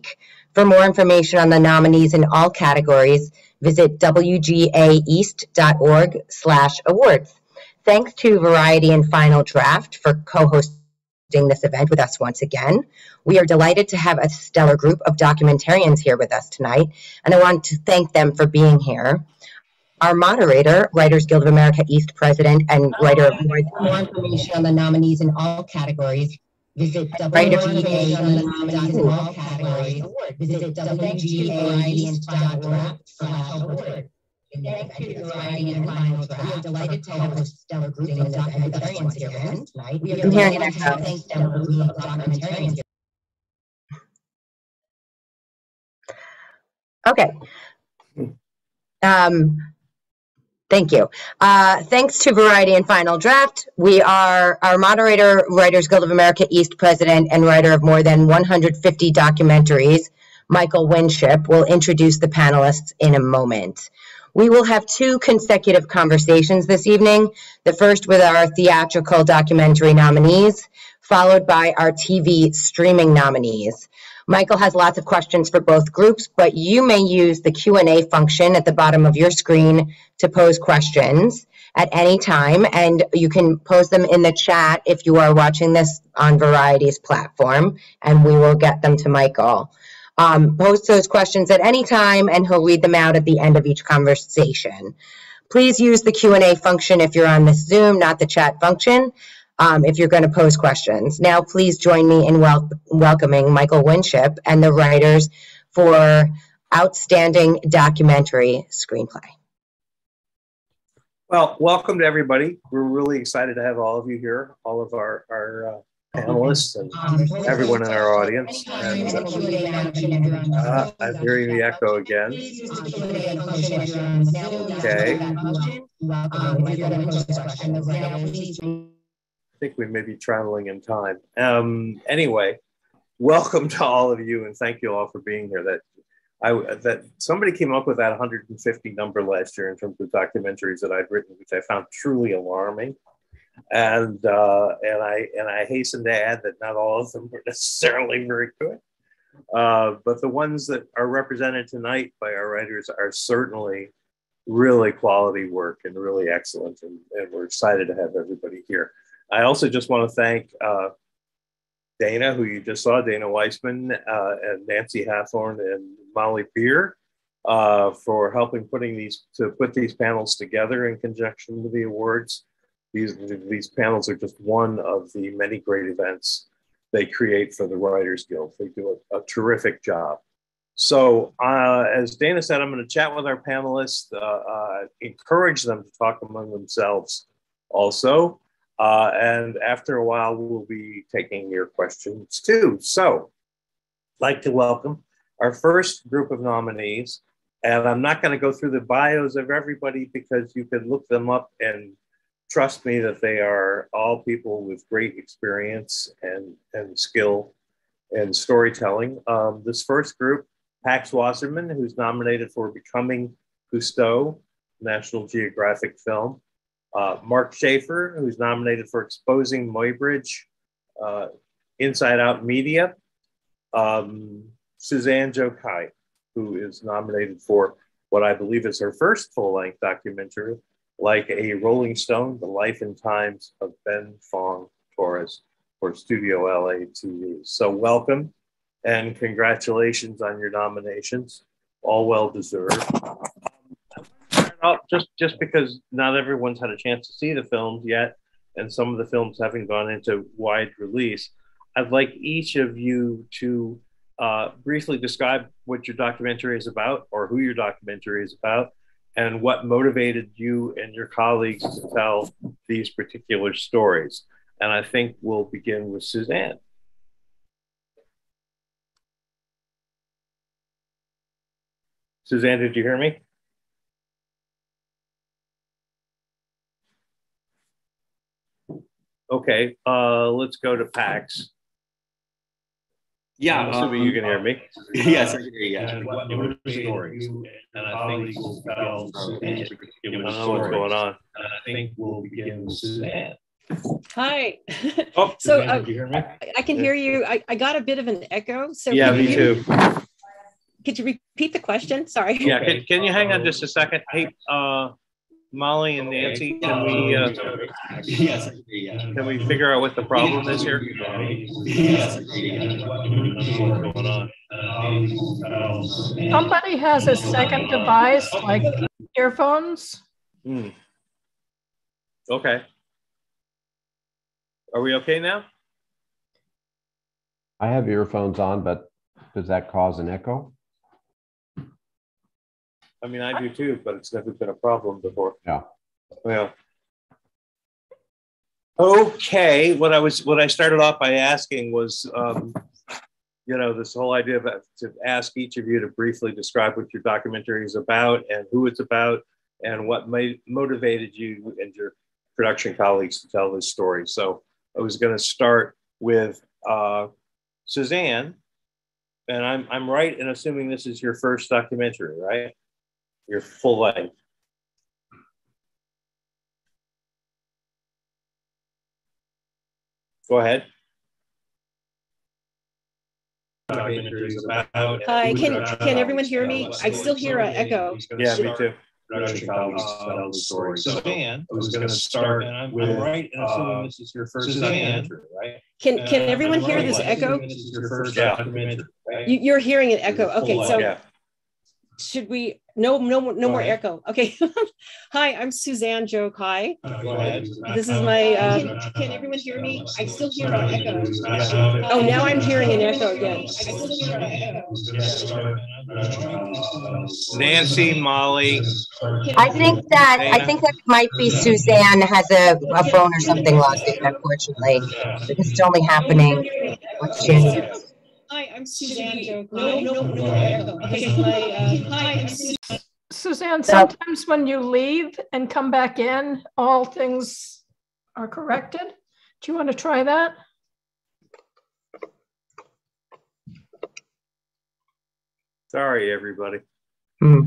week. For more information on the nominees in all categories, visit wgaeast.org slash awards. Thanks to Variety and Final Draft for co-hosting this event with us once again. We are delighted to have a stellar group of documentarians here with us tonight, and I want to thank them for being here. Our moderator, Writers Guild of America East president and writer of more, more information on the nominees in all categories, visit slash award. Thank you Variety and Final Draft. We are delighted to have a stellar group of documentarians here tonight. We are delighted to have a stellar group of documentarians. Okay. Um, Thank you. Uh, thanks to Variety and Final Draft, we are our moderator, Writers Guild of America East president and writer of more than 150 documentaries, Michael Winship, will introduce the panelists in a moment. We will have two consecutive conversations this evening, the first with our theatrical documentary nominees, followed by our TV streaming nominees. Michael has lots of questions for both groups, but you may use the Q&A function at the bottom of your screen to pose questions at any time, and you can pose them in the chat if you are watching this on Variety's platform, and we will get them to Michael. Um, post those questions at any time, and he'll read them out at the end of each conversation. Please use the Q&A function if you're on this Zoom, not the chat function um, if you're going to pose questions. Now, please join me in wel welcoming Michael Winship and the writers for Outstanding Documentary Screenplay. Well, welcome to everybody. We're really excited to have all of you here, all of our, our uh, panelists and everyone in our audience. And, uh, I'm hearing the echo again. Okay think we may be traveling in time. Um, anyway, welcome to all of you, and thank you all for being here. That I that somebody came up with that 150 number last year in terms of documentaries that I'd written, which I found truly alarming. And uh, and I and I hasten to add that not all of them were necessarily very good, uh, but the ones that are represented tonight by our writers are certainly really quality work and really excellent, and, and we're excited to have everybody here. I also just want to thank uh, Dana, who you just saw, Dana Weissman, uh, and Nancy Hathorn and Molly Beer uh, for helping putting these to put these panels together in conjunction with the awards. These these panels are just one of the many great events they create for the Writers Guild. They do a, a terrific job. So, uh, as Dana said, I'm going to chat with our panelists, uh, uh, encourage them to talk among themselves also. Uh, and after a while, we'll be taking your questions too. So, I'd like to welcome our first group of nominees. And I'm not going to go through the bios of everybody because you can look them up and trust me that they are all people with great experience and, and skill and storytelling. Um, this first group, Pax Wassermann, who's nominated for Becoming Cousteau, National Geographic film uh, Marc Shaffer, who's nominated for Exposing Muybridge, uh, Inside Out Media, um, Suzanne Joe Kai, who is nominated for what I believe is her first full length documentary, like a Rolling Stone, The Life and Times of Ben Fong Torres for Studio LA TV. So, welcome and congratulations on your nominations. All well deserved out just just because not everyone's had a chance to see the films yet, and some of the films haven't gone into wide release. I'd like each of you to uh, briefly describe what your documentary is about, or who your documentary is about, and what motivated you and your colleagues to tell these particular stories. And I think we'll begin with Suzanne. Suzanne, did you hear me? Okay, uh, let's go to Pax. Yeah, I'm assuming um, you can hear me. yes, I can hear you. Yeah. And what stories? And I think we'll begin I don't know what's going on. And I think we'll begin with Suzanne. Hi. Oh, so uh, you hear me? I, I can hear you. I, I got a bit of an echo. So yeah, me you, too. could you repeat the question? Sorry. Yeah, can, can you hang on just a second? Hey, uh, Molly and Nancy, can we, uh, Yes. yeah. can we figure out what the problem is here? Yes. What's going on? Somebody has a second device, like earphones. Hmm. Okay. Are we okay now? I have earphones on, but does that cause an echo? I mean, I do too, but it's never been a problem before. Yeah. Well. Okay, what I was, what I started off by asking was, um, you know, this whole idea of to ask each of you to briefly describe what your documentary is about and who it's about and what made, motivated you and your production colleagues to tell this story. So I was going to start with uh, Suzanne, and I'm I'm right in assuming this is your first documentary, right? Your full length. Go ahead. Documentary is Hi, can, can everyone hear me? I still hear an echo. Yeah, me too. Production colleagues tell the story. So Suzanne, I was gonna start and I'm, with, right in assuming uh, this is your first Suzanne. right? Can, can Uh, everyone hear this echo? This is your first Yeah. documentary, right? You, you're hearing an echo. Okay, so Yeah, should we, no, no, no Go more ahead. echo. Okay. Hi, I'm Suzanne Joe Kai. Uh, go. This is my, uh, can, can everyone hear me? I still hear an echo. Oh, now I'm hearing an echo again. I still hear an echo. Nancy, Molly, I think that, I think that might be Suzanne has a, a phone or something logged in, unfortunately, because it's only happening with Shannon. Hi, I'm Suzanne Joe Kai. No, no, no. Okay, my, uh, hi, I'm Su- Suzanne, sometimes when you leave and come back in, all things are corrected. Do you want to try that? sorry, everybody. Hmm.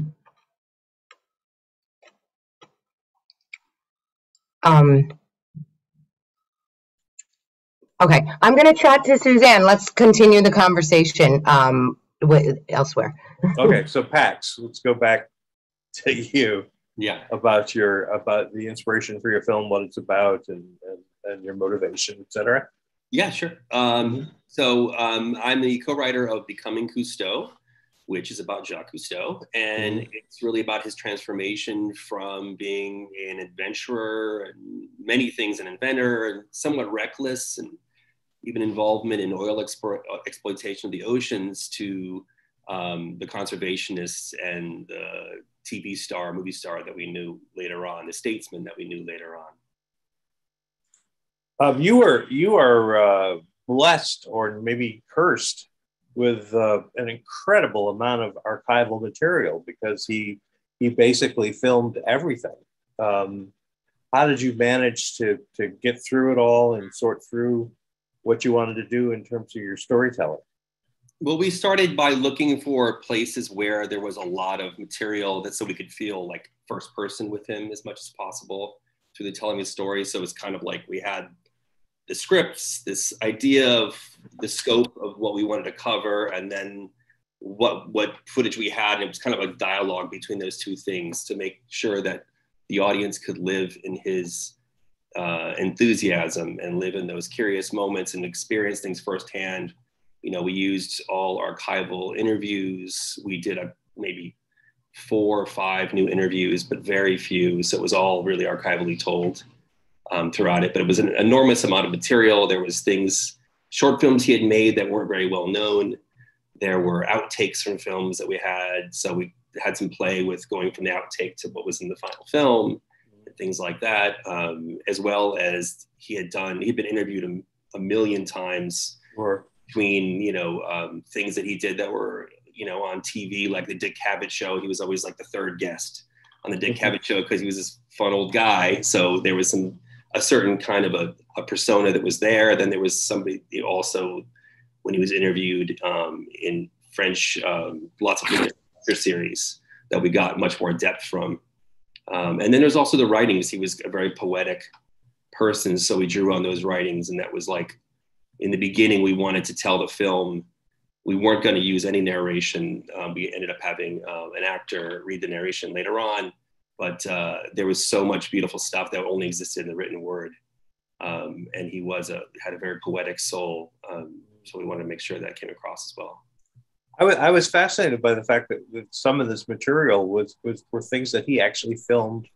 Um. Okay, I'm gonna chat to Suzanne. Let's continue the conversation, um, with elsewhere. Okay, so Pax, let's go back to you Yeah. about your, about the inspiration for your film, what it's about and, and, and your motivation, etc. Yeah, sure. Um, so um, I'm the co-writer of Becoming Cousteau, which is about Jacques Cousteau, and it's really about his transformation from being an adventurer and many things, an inventor, and somewhat reckless, and even involvement in oil uh, exploitation of the oceans, to um, the conservationists and the TV star, movie star that we knew later on, the statesman that we knew later on. Um, you are, you are, uh, blessed or maybe cursed with, uh, an incredible amount of archival material because he, he basically filmed everything. Um, how did you manage to, to get through it all and sort through what you wanted to do in terms of your storytelling? Well, we started by looking for places where there was a lot of material that so we could feel like first person with him as much as possible through the telling his story. So it's kind of like we had the scripts, this idea of the scope of what we wanted to cover, and then what what footage we had. And it was kind of a dialogue between those two things to make sure that the audience could live in his uh, enthusiasm and live in those curious moments and experience things firsthand you know, we used all archival interviews. We did a, maybe four or five new interviews, but very few. So it was all really archivally told um, throughout it. But it was an enormous amount of material. There was things, short films he had made that weren't very well known. There were outtakes from films that we had. So we had some play with going from the outtake to what was in the final film, things like that. Um, as well as he had done, he'd been interviewed a, a million times Or, between you know um, things that he did that were you know on TV, like the Dick Cavett show. He was always like the third guest on the Dick Cavett show because he was this fun old guy. So there was some a certain kind of a, a persona that was there. Then there was somebody also when he was interviewed um, in French, um, lots of series that we got much more depth from. Um, and then there's also the writings. He was a very poetic person, so we drew on those writings, and that was like in the beginning we wanted to tell the film we weren't going to use any narration. Um, we ended up having um, an actor read the narration later on, but uh, there was so much beautiful stuff that only existed in the written word. Um, and he was a had a very poetic soul, um, so we wanted to make sure that came across as well. I was, I was fascinated by the fact that, that some of this material was, was were things that he actually filmed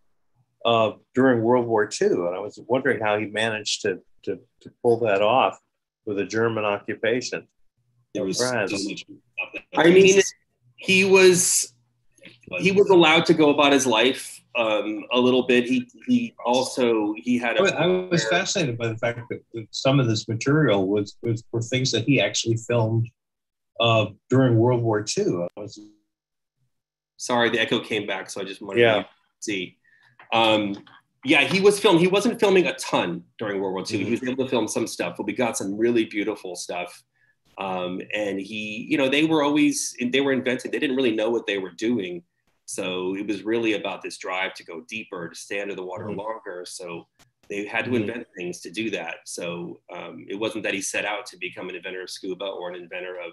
uh, during World War II, and I was wondering how he managed to to, to pull that off with a German occupation. There was France. so much I mean, he was he was allowed to go about his life um, a little bit. He he also he had I was, was fascinated by the fact that, that some of this material was, was were things that he actually filmed uh, during World War II. I was, sorry the echo came back so i just wanted Yeah. to see um yeah he was filming. he wasn't filming a ton during world war ii he was able to film some stuff but we got some really beautiful stuff um and he you know they were always they were invented they didn't really know what they were doing so it was really about this drive to go deeper to stay under the water Mhm. longer so they had to Mhm. invent things to do that so um, it wasn't that he set out to become an inventor of scuba or an inventor of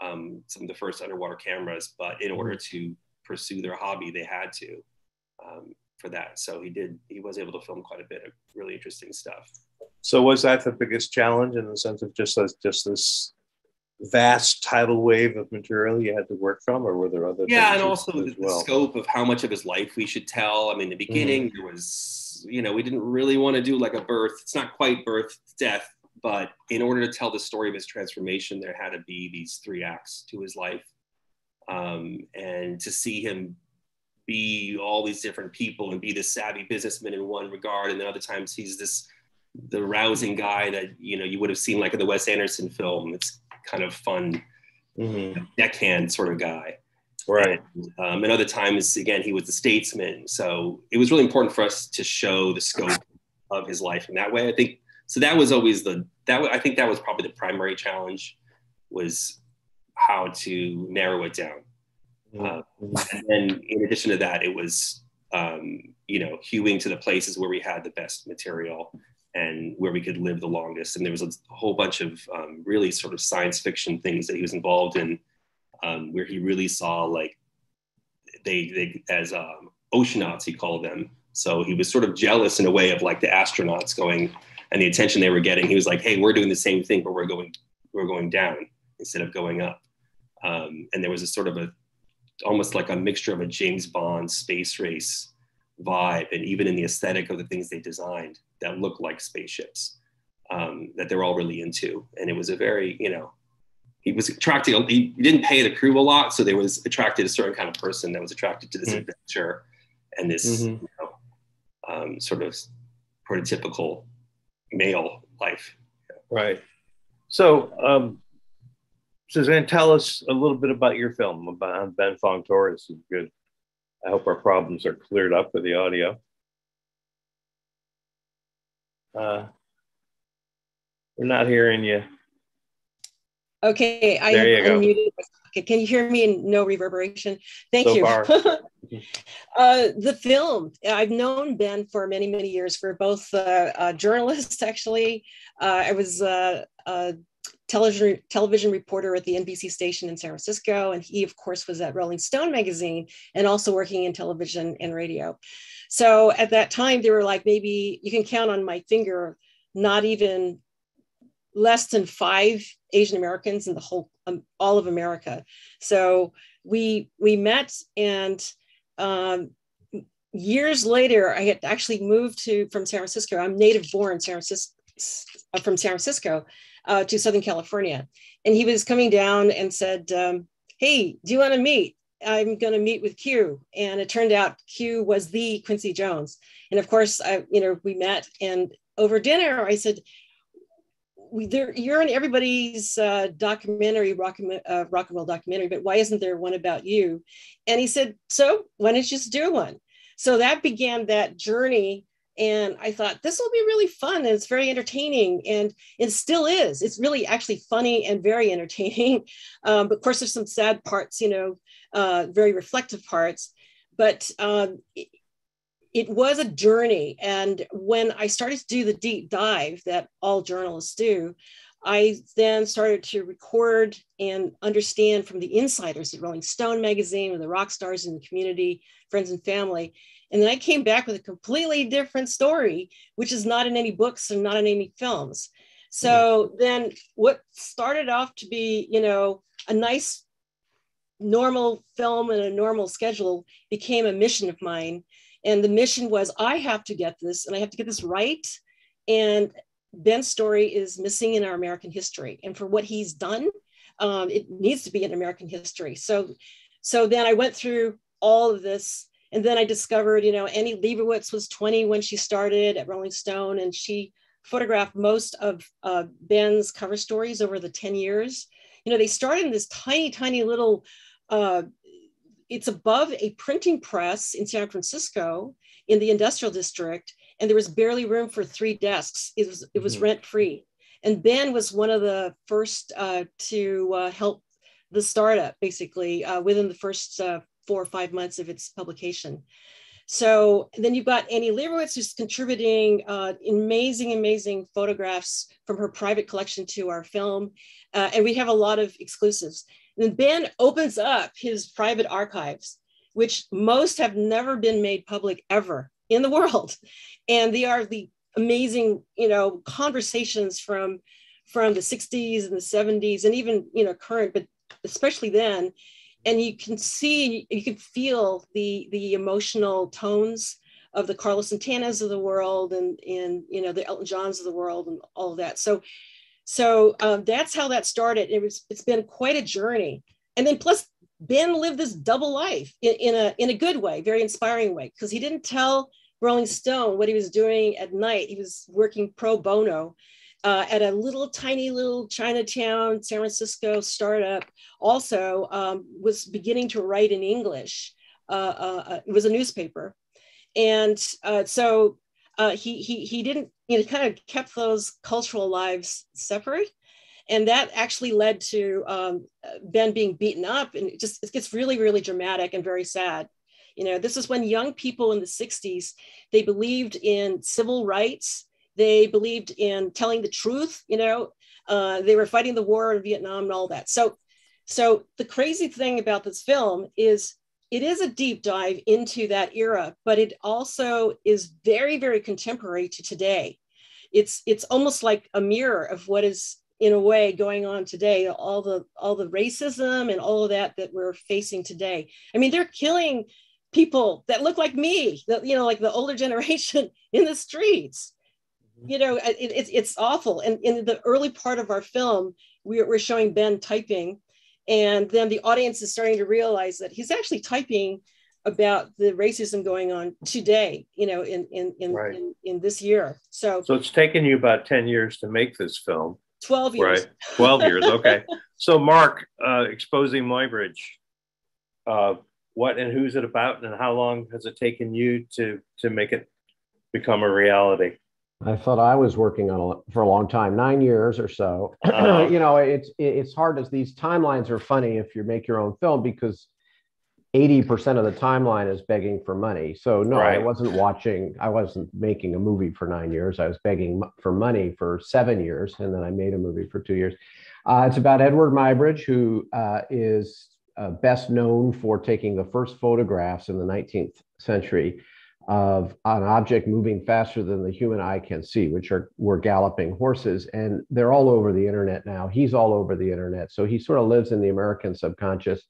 um, some of the first underwater cameras but in order to pursue their hobby, they had to um, for that. So he did. He was able to film quite a bit of really interesting stuff. so was that the biggest challenge in the sense of just as just this vast tidal wave of material you had to work from, or were there other Yeah, things and also the, as the well? scope of how much of his life we should tell. I mean, in the beginning, there was, you know, we didn't really want to do like a birth. It's not quite birth, death, but in order to tell the story of his transformation, there had to be these three acts to his life, um, and to see him be all these different people and be this savvy businessman in one regard, and then other times he's this the rousing guy that you know you would have seen like in the Wes Anderson film. It's kind of fun Mhm. deckhand sort of guy. Right. Um, and other times, again, he was the statesman. So it was really important for us to show the scope of his life in that way. I think so. That was always the that I think that was probably the primary challenge was how to narrow it down. Uh, and then in addition to that, it was um, you know hewing to the places where we had the best material and where we could live the longest. And there was a whole bunch of um, really sort of science fiction things that he was involved in, um, where he really saw like they, they as um, oceanauts he called them. So he was sort of jealous in a way of like the astronauts going and the attention they were getting. He was like, "Hey, we're doing the same thing, but we're going we're going down instead of going up." Um, and there was a sort of a almost like a mixture of a James Bond space race vibe, and even in the aesthetic of the things they designed that looked like spaceships um, that they're all really into. And it was a very, you know, he was attracted. He didn't pay the crew a lot, so they was attracted a certain kind of person that was attracted to this Mhm. adventure and this, Mhm. you know, um, sort of prototypical male life. Right. So, um, Suzanne, tell us a little bit about your film about Ben Fong Torres. Is good. I hope our problems are cleared up with the audio. Uh, we're not hearing you. Okay, I unmuted. Okay, can you hear me and no reverberation? Thank So you. uh, the film, I've known Ben for many, many years. For both uh, a journalist, actually. Uh, I was uh, a television television reporter at the NBC station in San Francisco, and he, of course, was at Rolling Stone magazine and also working in television and radio. So at that time, they were like maybe you can count on my finger, not even less than five Asian Americans in the whole um, all of America. So we we met, and um, years later, I had actually moved to from San Francisco. I'm native born San Francisco from San Francisco uh, to Southern California, and he was coming down and said, um, "Hey, do you want to meet?" I'm going to meet with Q, and it turned out Q was the Quincy Jones, and of course, I you know we met, and over dinner I said, we, there, you're in everybody's uh, documentary, rock, uh, rock and roll documentary, but why isn't there one about you? And he said, so why don't you just do one? So that began that journey. And I thought this will be really fun and it's very entertaining. And it still is. It's really actually funny and very entertaining. Um, but of course, there's some sad parts, you know, uh, very reflective parts. But um, it, was a journey. And when I started to do the deep dive that all journalists do, I then started to record and understand from the insiders at Rolling Stone magazine, with the rock stars in the community, friends and family. And then I came back with a completely different story, which is not in any books and not in any films. So then what started off to be, you know, a nice normal film and a normal schedule became a mission of mine. And the mission was I have to get this and I have to get this right. And Ben's story is missing in our American history. And for what he's done, um, it needs to be in American history. So, so then I went through all of this. And then I discovered, you know, Annie Leibovitz was 20 when she started at Rolling Stone, and she photographed most of uh, Ben's cover stories over the 10 years. You know, they started in this tiny, tiny little, uh, it's above a printing press in San Francisco in the industrial district and there was barely room for three desks. It was it was mm-hmm. rent free, and Ben was one of the first uh, to uh, help the startup basically uh, within the first uh, four or five months of its publication. So then you've got Annie Leibovitz who's contributing uh, amazing, amazing photographs from her private collection to our film. Uh, and we have a lot of exclusives. Ben opens up his private archives, which most have never been made public ever in the world. And they are the amazing, you know, conversations from from the 60s and the 70s and even, you know, current, but especially then. And you can see, you can feel the the emotional tones of the Carlos Santanas of the world and and you know the Elton Johns of the world and all of that. So so um, that's how that started. It was it's been quite a journey. And then plus Ben lived this double life in, in a in a good way, very inspiring way, because he didn't tell Rolling Stone, what he was doing at night, he was working pro bono uh, at a little tiny little Chinatown, San Francisco startup. Also, um, was beginning to write in English. Uh, uh, uh it was a newspaper, and uh, so uh, he he he didn't you know kind of kept those cultural lives separate. And that actually led to um, Ben being beaten up, and it just it gets really, really dramatic and very sad. You know, this is when young people in the 60s, they believed in civil rights. They believed in telling the truth, you know, uh, they were fighting the war in Vietnam and all that. So, so the crazy thing about this film is it is a deep dive into that era, but it also is very, very contemporary to today. It's it's almost like a mirror of what is in a way going on today all the all the racism and all of that that we're facing today i mean they're killing people that look like me, that you know, like the older generation in the streets. Mm-hmm. You know, it, it's it's awful. And in the early part of our film, we, we're showing Ben typing, and then the audience is starting to realize that he's actually typing about the racism going on today. You know, in in in right. in, in this year. So so it's taken you about ten years to make this film. 12 years. Right. 12 years. Okay. so, Mark, uh, exposing Muybridge, uh, what and who's it about and how long has it taken you to to make it become a reality i thought i was working on it for a long time nine years or so. Uh-huh. you know it's it's hard as these timelines are funny if you make your own film because 80% of the timeline is begging for money. So no right. i wasn't watching i wasn't making a movie for nine years. I was begging for money for seven years and then i made a movie for two years. Uh, it's about Eadweard muybridge who uh, is uh, best known for taking the first photographs in the 19th century of an object moving faster than the human eye can see, which are were galloping horses, and they're all over the internet now. He's all over the internet, so he sort of lives in the American subconscious.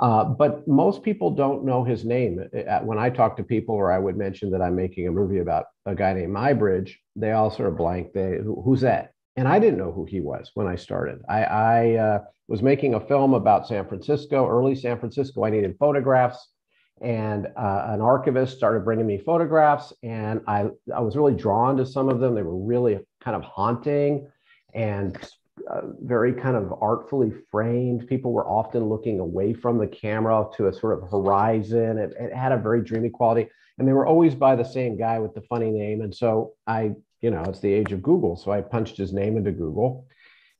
Uh, but most people don't know his name. Uh, when I talk to people, or I would mention that I'm making a movie about a guy named Muybridge, they all sort of blank. They, who's that? And I didn't know who he was when I started. I, I uh, was making a film about San Francisco, early San Francisco. I needed photographs, and uh, an archivist started bringing me photographs, and I I was really drawn to some of them. They were really kind of haunting and uh, very kind of artfully framed. People were often looking away from the camera to a sort of horizon. It, it had a very dreamy quality, and they were always by the same guy with the funny name. And so I, you know, it's the age of Google, so I punched his name into Google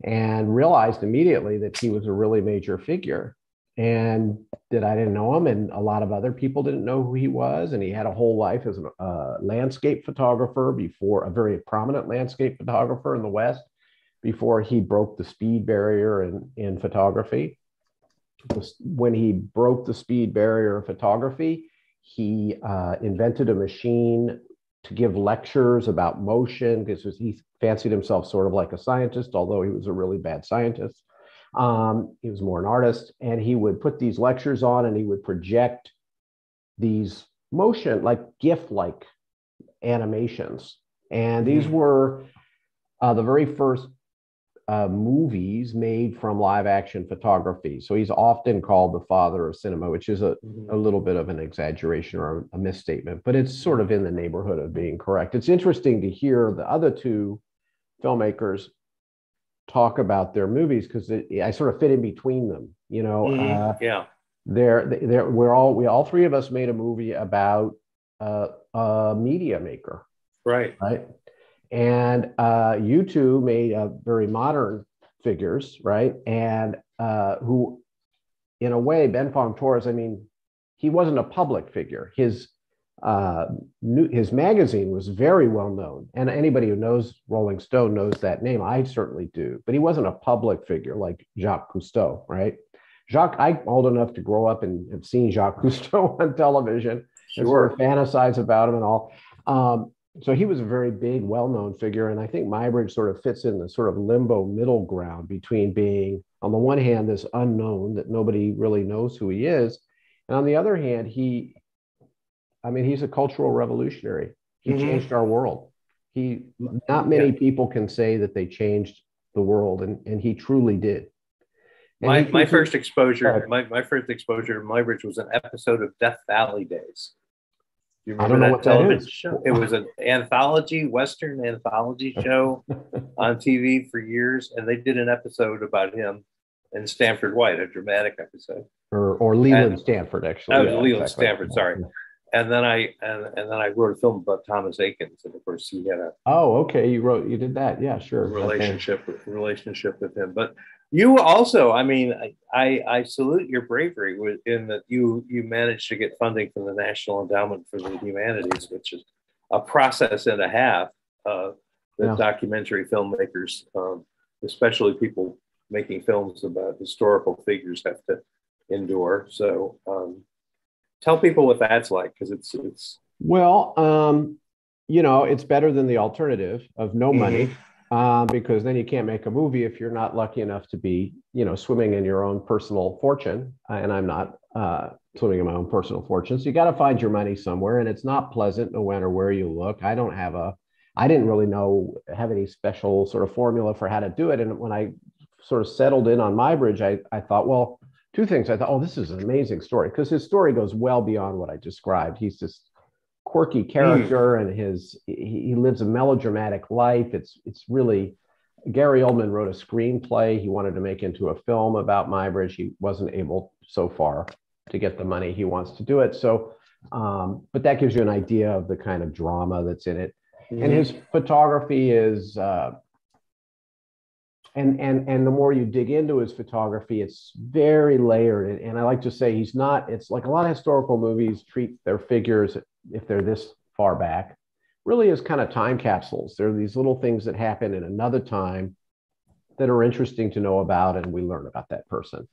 and realized immediately that he was a really major figure and that I didn't know him, and a lot of other people didn't know who he was. And he had a whole life as a landscape photographer before, a very prominent landscape photographer in the West before he broke the speed barrier in, in photography. When he broke the speed barrier in photography, he uh, invented a machine to give lectures about motion because he fancied himself sort of like a scientist, although he was a really bad scientist. Um, he was more an artist, and he would put these lectures on and he would project these motion, like GIF like animations. And these were uh, the very first uh, movies made from live action photography. So he's often called the father of cinema, which is a, mm-hmm. a little bit of an exaggeration or a misstatement, but it's sort of in the neighborhood of being correct. It's interesting to hear the other two filmmakers talk about their movies because I sort of fit in between them. You know, mm-hmm. uh, yeah. They're, they're, we're all we all three of us made a movie about uh, a media maker, right? Right and uh, you two made uh, very modern figures, right? And uh, who, in a way, Ben Fong Torres, I mean, he wasn't a public figure. His uh, new, his magazine was very well known, and anybody who knows Rolling Stone knows that name. I certainly do, but he wasn't a public figure like Jacques Cousteau, right? Jacques, I'm old enough to grow up and have seen Jacques Cousteau on television sure. and sort of fantasize about him and all. Um, so he was a very big, well-known figure, and I think Muybridge sort of fits in the sort of limbo middle ground between being, on the one hand, this unknown that nobody really knows who he is, and on the other hand, he, I mean, he's a cultural revolutionary. He mm-hmm. changed our world. He, not many yeah. people can say that they changed the world, and and he truly did. And my my first exposure, my, my first exposure to Muybridge was an episode of Death Valley Days. You I don't know what television show? It was an anthology, Western anthology show on TV for years, and they did an episode about him and Stanford White, a dramatic episode. Or, or Leland and, Stanford, actually. Oh, yeah, Leland exactly. Stanford, sorry. And then I and, and then I wrote a film about Thomas Eakins, and of course he had a oh okay you wrote you did that yeah sure relationship okay. relationship with him, but you also, I mean, I, I salute your bravery in that you you managed to get funding from the National Endowment for the Humanities, which is a process and a half uh, that yeah. documentary filmmakers, um, especially people making films about historical figures, have to endure. So, um, tell people what that's like because it's it's well, um, you know, it's better than the alternative of no money. Mm-hmm um, because then you can't make a movie if you're not lucky enough to be, you know, swimming in your own personal fortune. Uh, and I'm not uh, swimming in my own personal fortune. So you got to find your money somewhere, and it's not pleasant no matter where you look. I don't have a, I didn't really know have any special sort of formula for how to do it. And when I sort of settled in on Muybridge I I thought, well, two things. I thought, oh, this is an amazing story because his story goes well beyond what I described. He's this quirky hmm. character mm. and his he, he, lives a melodramatic life. It's it's really Gary Oldman wrote a screenplay he wanted to make into a film about Muybridge. He wasn't able so far to get the money he wants to do it. So, um, but that gives you an idea of the kind of drama that's in it. Mm. And hmm. his photography is. Uh, and and and the more you dig into his photography it's very layered and, i like to say he's not it's like a lot of historical movies treat their figures if they're this far back, really is kind of time capsules. There are these little things that happen in another time that are interesting to know about, and we learn about that person.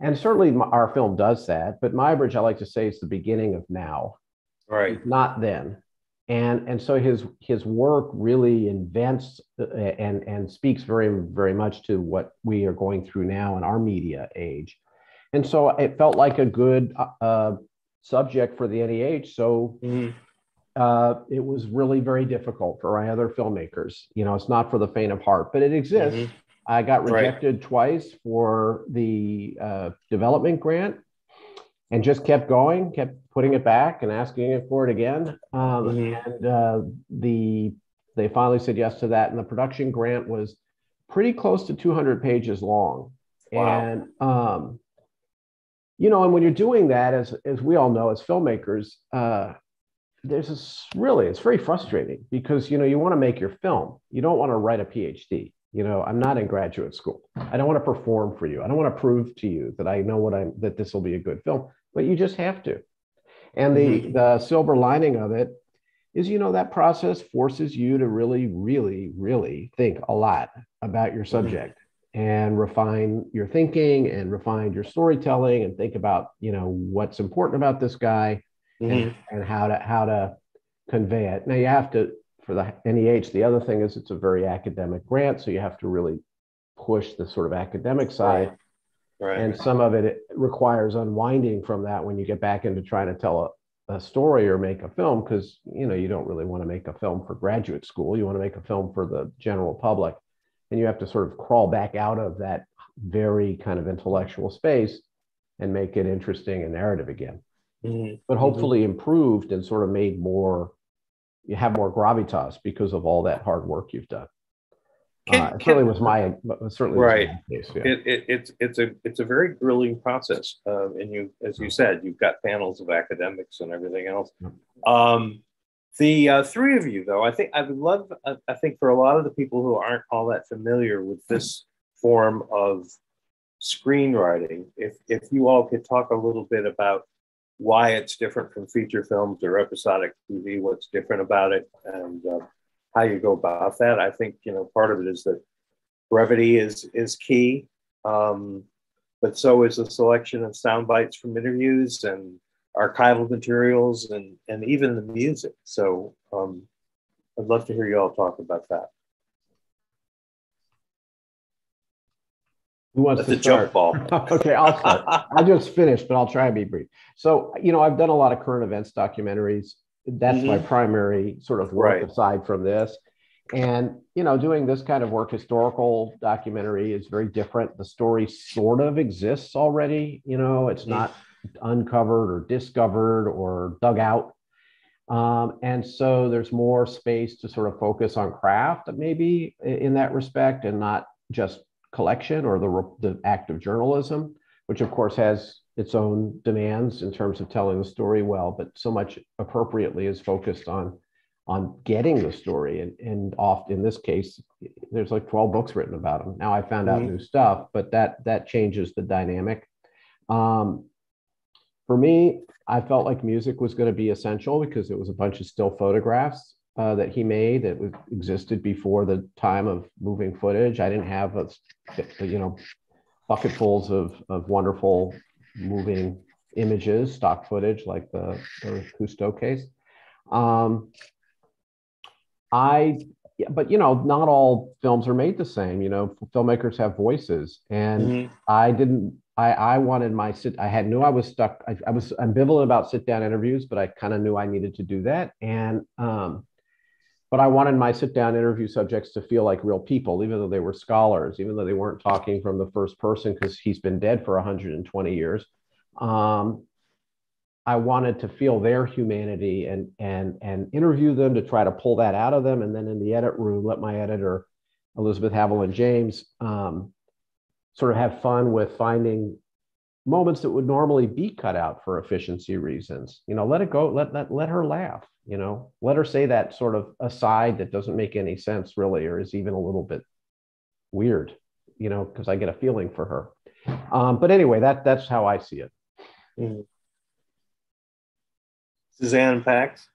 And certainly our film does that, but Muybridge, I like to say, is the beginning of now. Right. not then. And, and so his his work really invents uh, and, and speaks very, very much to what we are going through now in our media age. And so it felt like a good uh, subject for the NEH. So mm-hmm. uh, it was really very difficult for my other filmmakers. You know, it's not for the faint of heart, but it exists. Mm-hmm. I got rejected right. twice for the uh, development grant and just kept going, kept putting it back and asking it for it again. Um, mm-hmm. And uh, the they finally said yes to that. And the production grant was pretty close to 200 pages long. Wow. And um, you know, and when you're doing that, as as we all know, as filmmakers, uh, there's this really it's very frustrating because you know you want to make your film, you don't want to write a PhD. You know, I'm not in graduate school. I don't want to perform for you. I don't want to prove to you that I know what I'm that this will be a good film, but you just have to. And the mm-hmm. the silver lining of it is you know that process forces you to really really really think a lot about your subject mm-hmm. and refine your thinking and refine your storytelling and think about you know what's important about this guy mm-hmm. and, and how to how to convey it now you have to for the NEH the other thing is it's a very academic grant so you have to really push the sort of academic side right. Right. and some of it, it requires unwinding from that when you get back into trying to tell a, a story or make a film because you know you don't really want to make a film for graduate school you want to make a film for the general public and you have to sort of crawl back out of that very kind of intellectual space and make it interesting and narrative again mm-hmm. but hopefully mm-hmm. improved and sort of made more you have more gravitas because of all that hard work you've done can, uh, it can, certainly was my certainly right. My case, yeah. it, it, it's it's a it's a very grueling process, uh, and you as you said, you've got panels of academics and everything else. Um, the uh, three of you, though, I think I would love. I think for a lot of the people who aren't all that familiar with this form of screenwriting, if if you all could talk a little bit about why it's different from feature films or episodic TV, what's different about it, and uh, how you go about that. I think you know part of it is that brevity is is key, um, but so is the selection of sound bites from interviews and archival materials and and even the music. So um, I'd love to hear you all talk about that. Who wants That's to start? jump ball. okay, I'll start. I just finished, but I'll try and be brief. So, you know, I've done a lot of current events documentaries that's mm-hmm. my primary sort of work right. aside from this and you know doing this kind of work historical documentary is very different the story sort of exists already you know it's not uncovered or discovered or dug out um, and so there's more space to sort of focus on craft maybe in that respect and not just collection or the, the act of journalism which of course has its own demands in terms of telling the story well, but so much appropriately is focused on on getting the story. And, and oft in this case, there's like 12 books written about them. Now I found out mm-hmm. new stuff, but that that changes the dynamic. Um, for me, I felt like music was going to be essential because it was a bunch of still photographs uh, that he made that existed before the time of moving footage. I didn't have a, you know, bucketfuls of, of wonderful moving images, stock footage, like the, the Cousteau case. Um, I, yeah, but you know, not all films are made the same. You know, filmmakers have voices, and mm-hmm. I didn't. I I wanted my sit. I had knew I was stuck. I, I was ambivalent about sit down interviews, but I kind of knew I needed to do that, and um, but I wanted my sit down interview subjects to feel like real people, even though they were scholars, even though they weren't talking from the first person because he's been dead for 120 years. Um, I wanted to feel their humanity and and and interview them to try to pull that out of them, and then in the edit room, let my editor Elizabeth Haviland James um, sort of have fun with finding moments that would normally be cut out for efficiency reasons. You know, let it go. Let let let her laugh you know let her say that sort of aside that doesn't make any sense really or is even a little bit weird you know because i get a feeling for her um, but anyway that that's how i see it mm-hmm. suzanne pax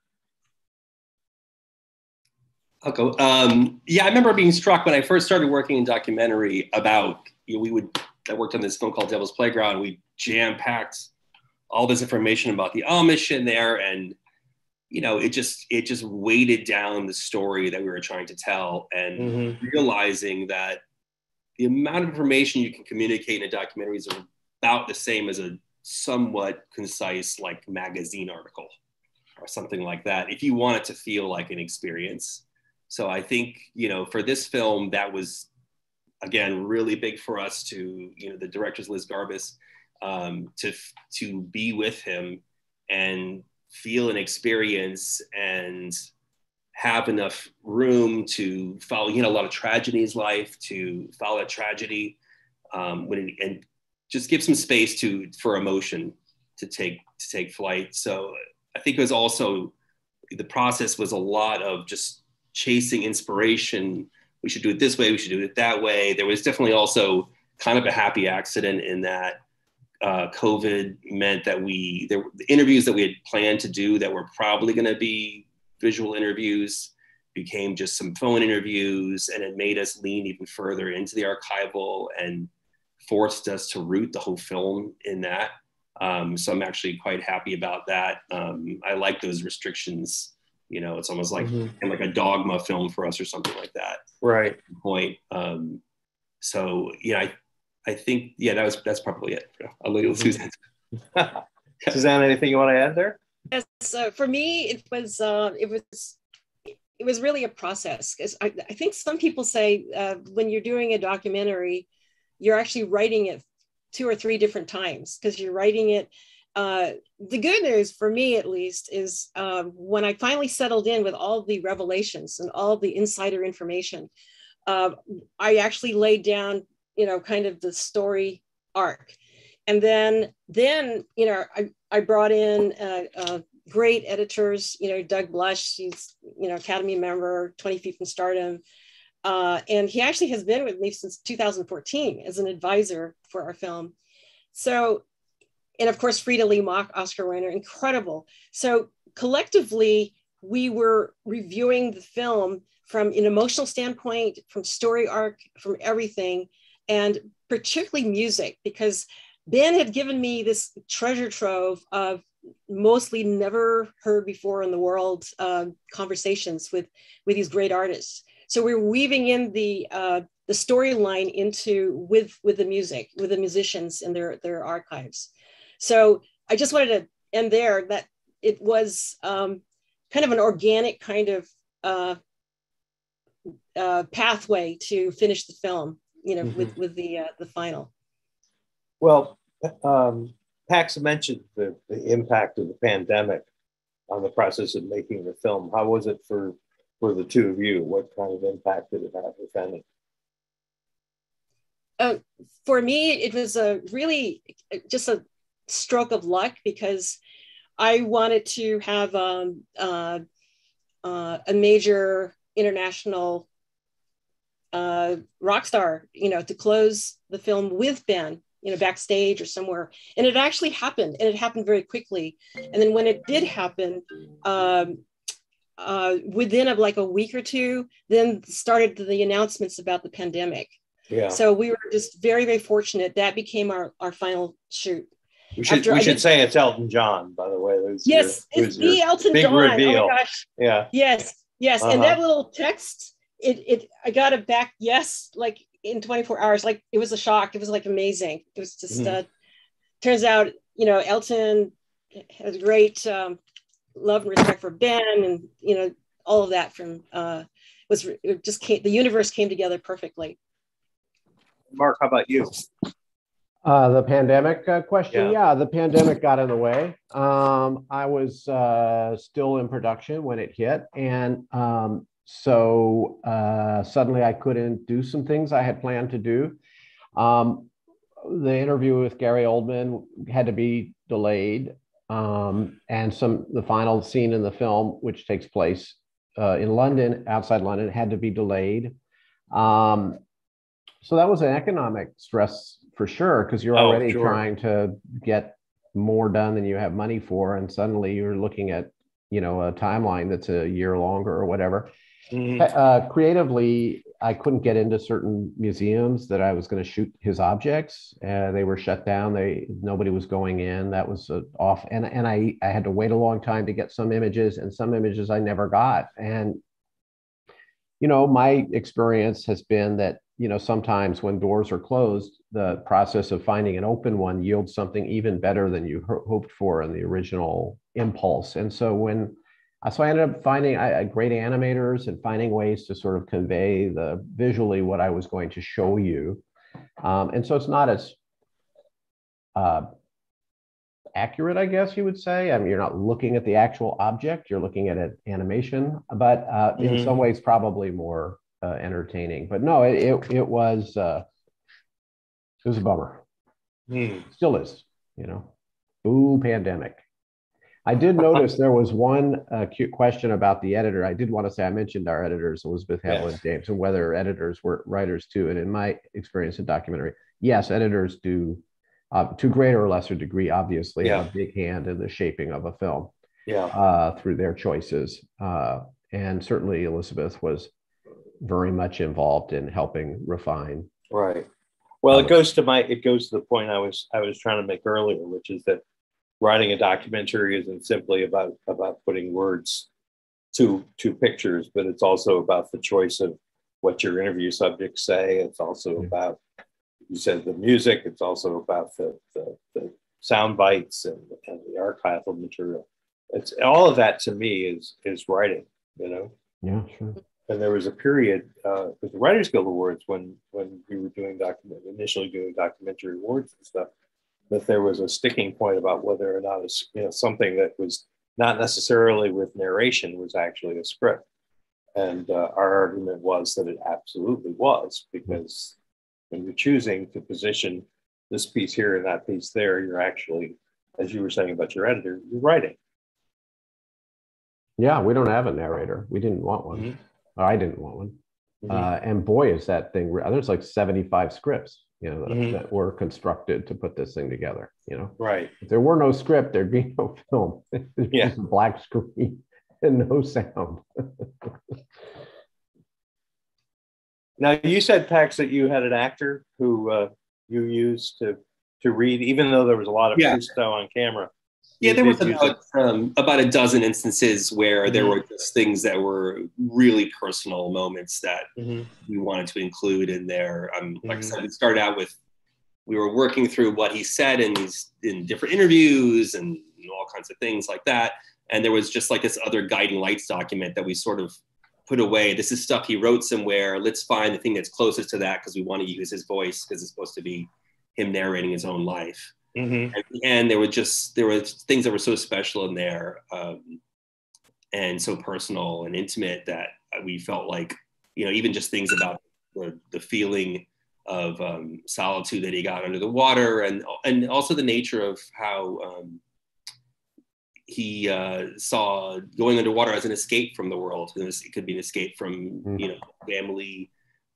I'll go. Um, yeah, I remember being struck when I first started working in documentary about, you know, we would, I worked on this film called Devil's Playground. We jam packed all this information about the Amish in there and you know it just it just weighted down the story that we were trying to tell and mm-hmm. realizing that the amount of information you can communicate in a documentary is about the same as a somewhat concise like magazine article or something like that if you want it to feel like an experience so i think you know for this film that was again really big for us to you know the director's liz garbus um, to to be with him and feel and experience and have enough room to follow, you know, a lot of his life, to follow that tragedy, um, when it, and just give some space to for emotion to take to take flight. So I think it was also the process was a lot of just chasing inspiration. We should do it this way. We should do it that way. There was definitely also kind of a happy accident in that uh, COVID meant that we there the interviews that we had planned to do that were probably going to be visual interviews became just some phone interviews and it made us lean even further into the archival and forced us to root the whole film in that um, so i'm actually quite happy about that um, i like those restrictions you know it's almost like Mhm. like a dogma film for us or something like that Right. point um, so yeah I, I think yeah that was that's probably it i'll leave it with susan Suzanne, anything you want to add there? Yes, so for me, it was uh, it was it was really a process because I, I think some people say uh, when you're doing a documentary, you're actually writing it two or three different times because you're writing it. Uh, the good news for me, at least, is um, when I finally settled in with all the revelations and all the insider information, uh, I actually laid down, you know, kind of the story arc. And then then you know i, I brought in uh, uh, great editors you know doug blush he's you know academy member 20 feet from stardom. Uh, and he actually has been with me since 2014 as an advisor for our film. So and of course freida lee mock oscar winner incredible so collectively we were reviewing the film from an emotional standpoint from story arc from everything and particularly music because Ben had given me this treasure trove of mostly never heard before in the world uh, conversations with with these great artists. So we're weaving in the uh, the storyline into with with the music, with the musicians and their their archives. So I just wanted to end there. That it was um, kind of an organic kind of uh, uh, pathway to finish the film. You know, with with the uh, the final. Well, um, Pax mentioned the, the impact of the pandemic on the process of making the film. How was it for for the two of you? What kind of impact did it have, if any? Uh, for me, it was a really just a stroke of luck because I wanted to have um, uh, uh, a major international uh, rock star, you know, to close the film with Ben, you know, backstage or somewhere. And it actually happened, and it happened very quickly. And then when it did happen, um, uh, within of like a week or two, then started the announcements about the pandemic. Yeah, So we were just very, very fortunate. That became our, our final shoot. We should after we should say it's Elton John, by the way. It was your- Yes, it's the Elton big John. reveal. Oh my gosh. yeah, Yes, yes. And Uh-huh. that little text, it it I got it back, yes, like in 24 hours. Like it was a shock. It was like amazing. It was just Mhm. uh turns out, you know, Elton has great um love and respect for Ben and you know, all of that from uh was it just came the universe came together perfectly. Mark, how about you? Uh, the pandemic uh, question. Yeah. Yeah. the pandemic got in the way. Um, I was uh, still in production when it hit, and um, so uh, suddenly I couldn't do some things I had planned to do. Um, the interview with Gary Oldman had to be delayed, um, and some the final scene in the film, which takes place uh, in London, outside London, had to be delayed. Um, so that was an economic stress for sure, because you're Oh, already sure. trying to get more done than you have money for, and suddenly you're looking at you know a timeline that's a year longer or whatever. Mhm. Uh, creatively, I couldn't get into certain museums that I was going to shoot his objects. Uh, they were shut down. They nobody was going in. That was uh, off, and and I I had to wait a long time to get some images, and some images I never got. And you know, my experience has been that you know sometimes when doors are closed, the process of finding an open one yields something even better than you ho- hoped for in the original impulse. And so when uh, so I ended up finding uh, great animators and finding ways to sort of convey the visually what I was going to show you. Um, and so it's not as uh, accurate, I guess you would say. I mean, you're not looking at the actual object, you're looking at an animation, but uh, in Mhm. some ways, probably more uh, entertaining. But no, it, it, it was, uh, it was a bummer. Hmm. Still is, you know, boo pandemic. I did notice there was one uh, cute question about the editor. I did want to say I mentioned our editors, Elizabeth Hale Yes. and James, and whether editors were writers too. And in my experience in documentary, yes, editors do, uh, to greater or lesser degree, obviously, Yeah. have a big hand in the shaping of a film. Yeah. uh, through their choices. Uh, and certainly Elizabeth was very much involved in helping refine. Right. Well, it goes to my it goes to the point I was I was trying to make earlier, which is that writing a documentary isn't simply about about putting words to to pictures, but it's also about the choice of what your interview subjects say. It's also Yeah. about you said the music. It's also about the the, the sound bites and, and the archival material. It's all of that to me is is writing. You know Yeah, sure. And there was a period uh, with the Writers Guild Awards when when we were doing document initially doing documentary awards and stuff that there was a sticking point about whether or not it's you know something that was not necessarily with narration was actually a script and uh, our argument was that it absolutely was because when you're choosing to position this piece here and that piece there you're actually as you were saying about your editor you're writing Yeah, we don't have a narrator. We didn't want one. Mhm. Or I didn't want one. Mhm. Uh, and boy, is that thing, re- there's like 75 scripts, you know, that, Mhm. that were constructed to put this thing together, you know. right If there were no script, there'd be no film. It's Yeah. just a black screen and no sound. Now you said Pax that you had an actor who uh, you used to to read, even though there was a lot of Yeah. On camera. Yeah, there was about, um, about a dozen instances where there Mhm. were just things that were really personal moments that. Mhm. we wanted to include in there. Um, like I Mhm. said, we started out with we were working through what he said in these in different interviews and all kinds of things like that. And there was just like this other guiding lights document that we sort of put away. This is stuff he wrote somewhere. Let's find the thing that's closest to that because we want to use his voice because it's supposed to be him narrating his own life Mhm. at the end there were just there were things that were so special in there um, and so personal and intimate that we felt like you know even just things about the, the feeling of um, solitude that he got under the water and and also the nature of how um, he uh, saw going underwater as an escape from the world it, could be an escape from Mhm. you know family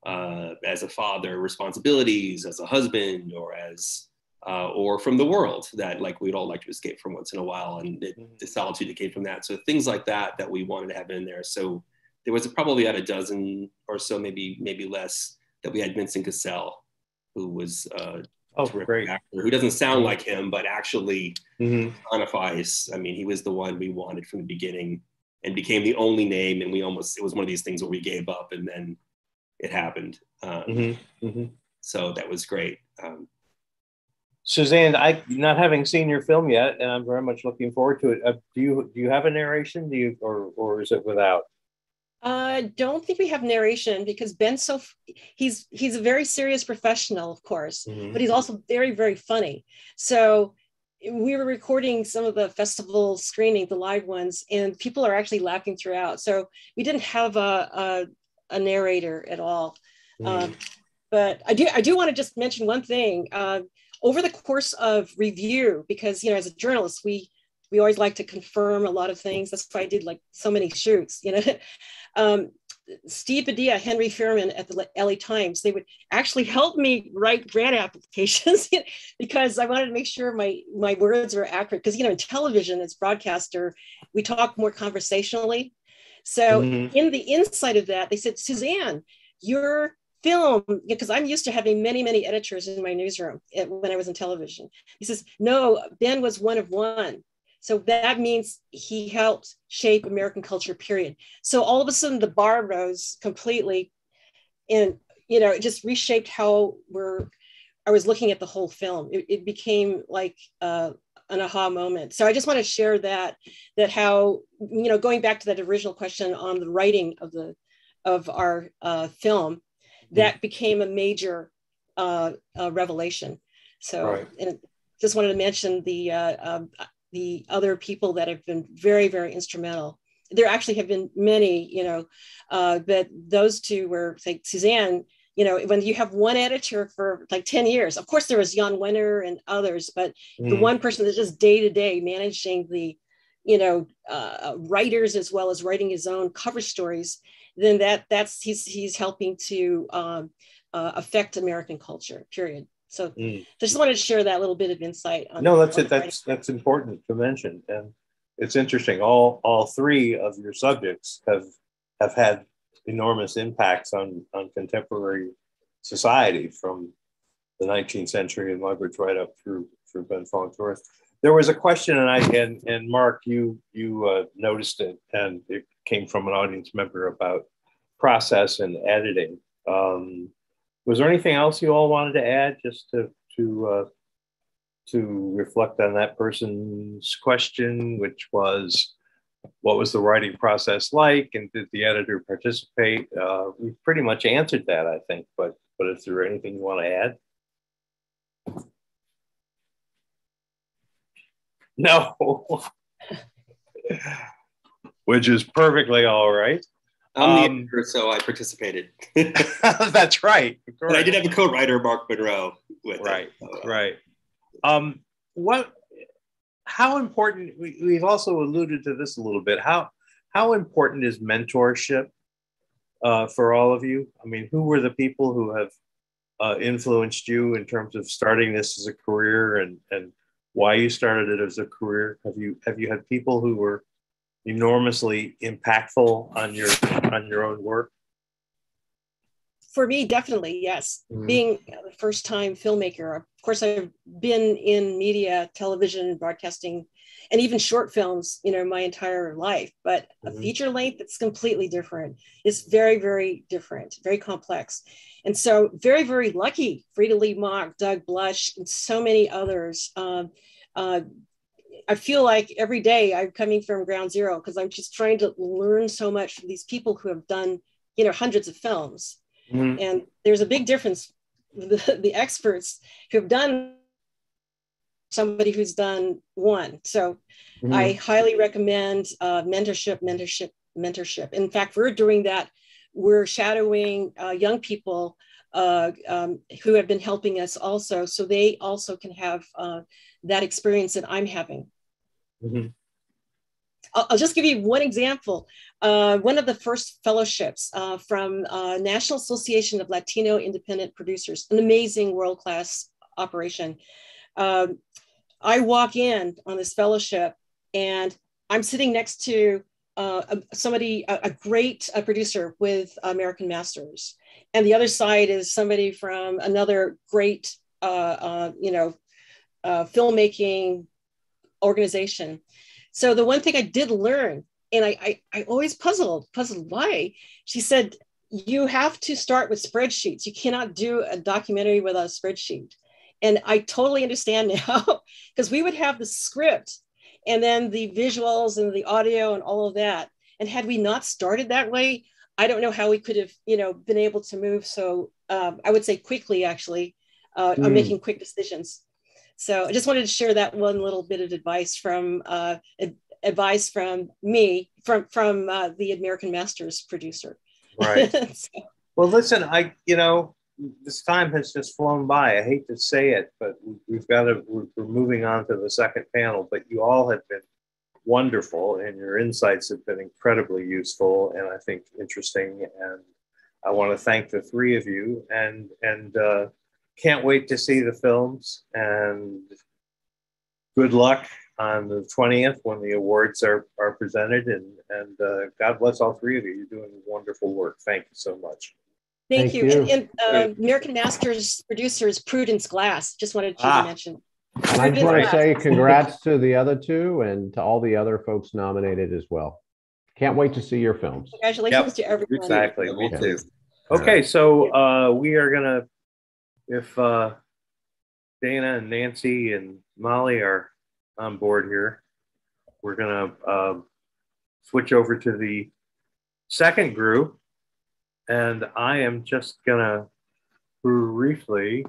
uh, as a father responsibilities as a husband or as uh, or from the world that like we'd all like to escape from once in a while and it, Mhm. the solitude that came from that so things like that that we wanted to have in there so there was probably at a dozen or so maybe maybe less that we had vincent cassell who was uh, Oh, a terrific great. actor who doesn't sound like him but actually Mhm. personifies i mean he was the one we wanted from the beginning and became the only name and we almost it was one of these things where we gave up and then it happened um, Mhm. Mhm. so that was great um, Suzanne, I not having seen your film yet, and I'm very much looking forward to it. Uh, do you do you have a narration? Do you or or is it without? I don't think we have narration because Ben's so he's he's a very serious professional, of course, but he's also very very funny. So we were recording some of the festival screening, the live ones, and people are actually laughing throughout. So we didn't have a a, a narrator at all. Um, but I do I do want to just mention one thing. Uh, over the course of review, because you know, as a journalist, we we always like to confirm a lot of things. That's why I did like so many shoots, you know. um, Steve Padilla, Henry Fuhrmann at the LA Times, they would actually help me write grant applications because I wanted to make sure my my words were accurate. Because you know, in television as broadcaster, we talk more conversationally. So Mhm. in the inside of that, they said, Suzanne, your film, because I'm used to having many, many editors in my newsroom eh, when I was in television. He says, no, Ben was one of one. So that means he helped shape American culture, period. So all of a sudden the bar rose completely and, you know, it just reshaped how we're, I was looking at the whole film. It, it became like uh, an aha moment. So I just want to share that, that how, you know, going back to that original question on the writing of the, of our uh, film, that became a major uh, uh, revelation. So, Right. and just wanted to mention the uh, um, the other people that have been very, very instrumental. There actually have been many, you know, uh, but those two were like Suzanne. You know, when you have one editor for like 10 years, of course there was Jan Wenner and others, but the Mhm. one person that's just day to day managing the, you know, uh, writers as well as writing his own cover stories, then that that's he's he's helping to um, uh, affect American culture. Period. So Mm. just wanted to share that little bit of insight. On, No, that's it. That's that's important to mention. And it's interesting. All all three of your subjects have have had enormous impacts on on contemporary society from the 19th century and Muybridge right up through through Ben Fong Torres. There was a question, and I and and Mark, you you uh, noticed it, and it came from an audience member about process and editing. Um, was there anything else you all wanted to add, just to to uh, to reflect on that person's question, which was, what was the writing process like, and did the editor participate? Uh, we pretty much answered that, I think. But but is there anything you want to add? No. Which is perfectly all right. I'm the Um, editor, so I participated. That's right. but I did have a co-writer, Mark Monroe, with it. Right, So, uh, right. Um, what? How important? We, we've also alluded to this a little bit. How how important is mentorship uh, for all of you? I mean, who were the people who have uh, influenced you in terms of starting this as a career and and why you started it as a career? Have you have you had people who were enormously impactful on your on your own work? For me, definitely, yes. Mhm. Being the first time filmmaker, of course, I've been in media, television, broadcasting, and even short films, you know, my entire life. But a Mhm. feature length, it's completely different. It's very, very different, very complex. And so, very, very lucky, Freida Lee Mock, Doug Blush, and so many others. Um, uh, I feel like every day I'm coming from ground zero because I'm just trying to learn so much from these people who have done, you know, hundreds of films. Mhm. And there's a big difference the, the experts who have done somebody who's done one. So Mhm. I highly recommend uh, mentorship, mentorship, mentorship. In fact, we're doing that. We're shadowing uh, young people uh, um, who have been helping us also, so they also can have uh, that experience that I'm having. Mhm. I'll, I'll just give you one example. Uh, one of the first fellowships uh, from uh, National Association of Latino Independent Producers, an amazing world-class operation. Um, I walk in on this fellowship and I'm sitting next to uh, somebody, a, a great producer with American Masters. And the other side is somebody from another great, uh, uh, you know, uh, filmmaking organization. So the one thing I did learn, and I, I, I always puzzled, puzzled why, she said, you have to start with spreadsheets. You cannot do a documentary without a spreadsheet. And I totally understand now because we would have the script and then the visuals and the audio and all of that. And had we not started that way, I don't know how we could have, you know, been able to move so um, I would say quickly actually uh, on Mm. making quick decisions. So I just wanted to share that one little bit of advice from uh, ad- advice from me from from uh, the American Masters producer. Right. So- Well, listen, I, you know, this time has just flown by. I hate to say it, but we- we've got to, we're, we're moving on to the second panel, but you all have been wonderful and your insights have been incredibly useful and I think interesting. And I want to thank the three of you and, and, uh, can't wait to see the films and good luck on the 20th when the awards are, are presented and, and, uh, God bless all three of you. You're doing wonderful work. Thank you so much. Thank, Thank you. you. And, and uh, American Masters producer is Prudence Glass. Just wanted you Ah. to mention. And I just want to say congrats to the other two and to all the other folks nominated as well. Can't wait to see your films. Congratulations to everyone. Exactly. Yeah, me Yeah. too. Okay, so uh, we are gonna, if uh, Dana and Nancy and Molly are on board here, we're gonna uh, switch over to the second group, and I am just gonna briefly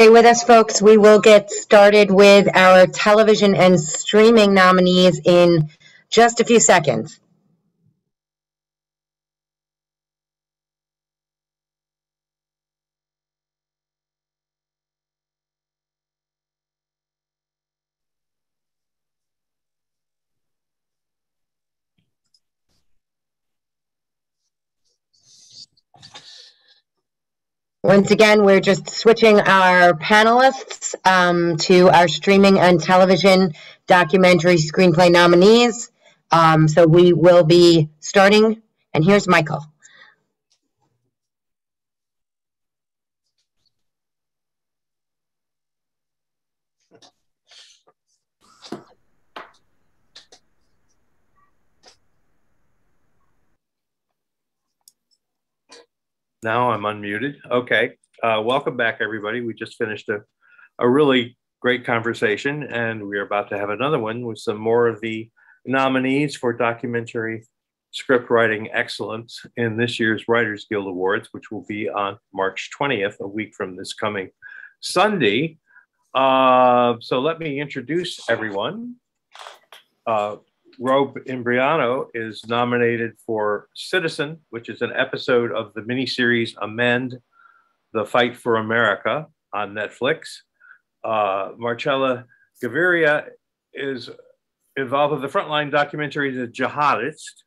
Stay with us, folks. We will get started with our television and streaming nominees in just a few seconds. Once again, we're just switching our panelists um, to our streaming and television documentary screenplay nominees. Um, so we will be starting, and here's Michael. Now I'm unmuted. Okay. Uh, welcome back, everybody. We just finished a, a really great conversation, and we're about to have another one with some more of the nominees for documentary script writing excellence in this year's Writers Guild Awards, which will be on March 20th, a week from this coming Sunday. Uh, so let me introduce everyone. Uh, Rob Imbriano is nominated for Citizen, which is an episode of the miniseries Amend the Fight for America on Netflix. Uh, Marcela Gaviria is involved with the frontline documentary The Jihadist,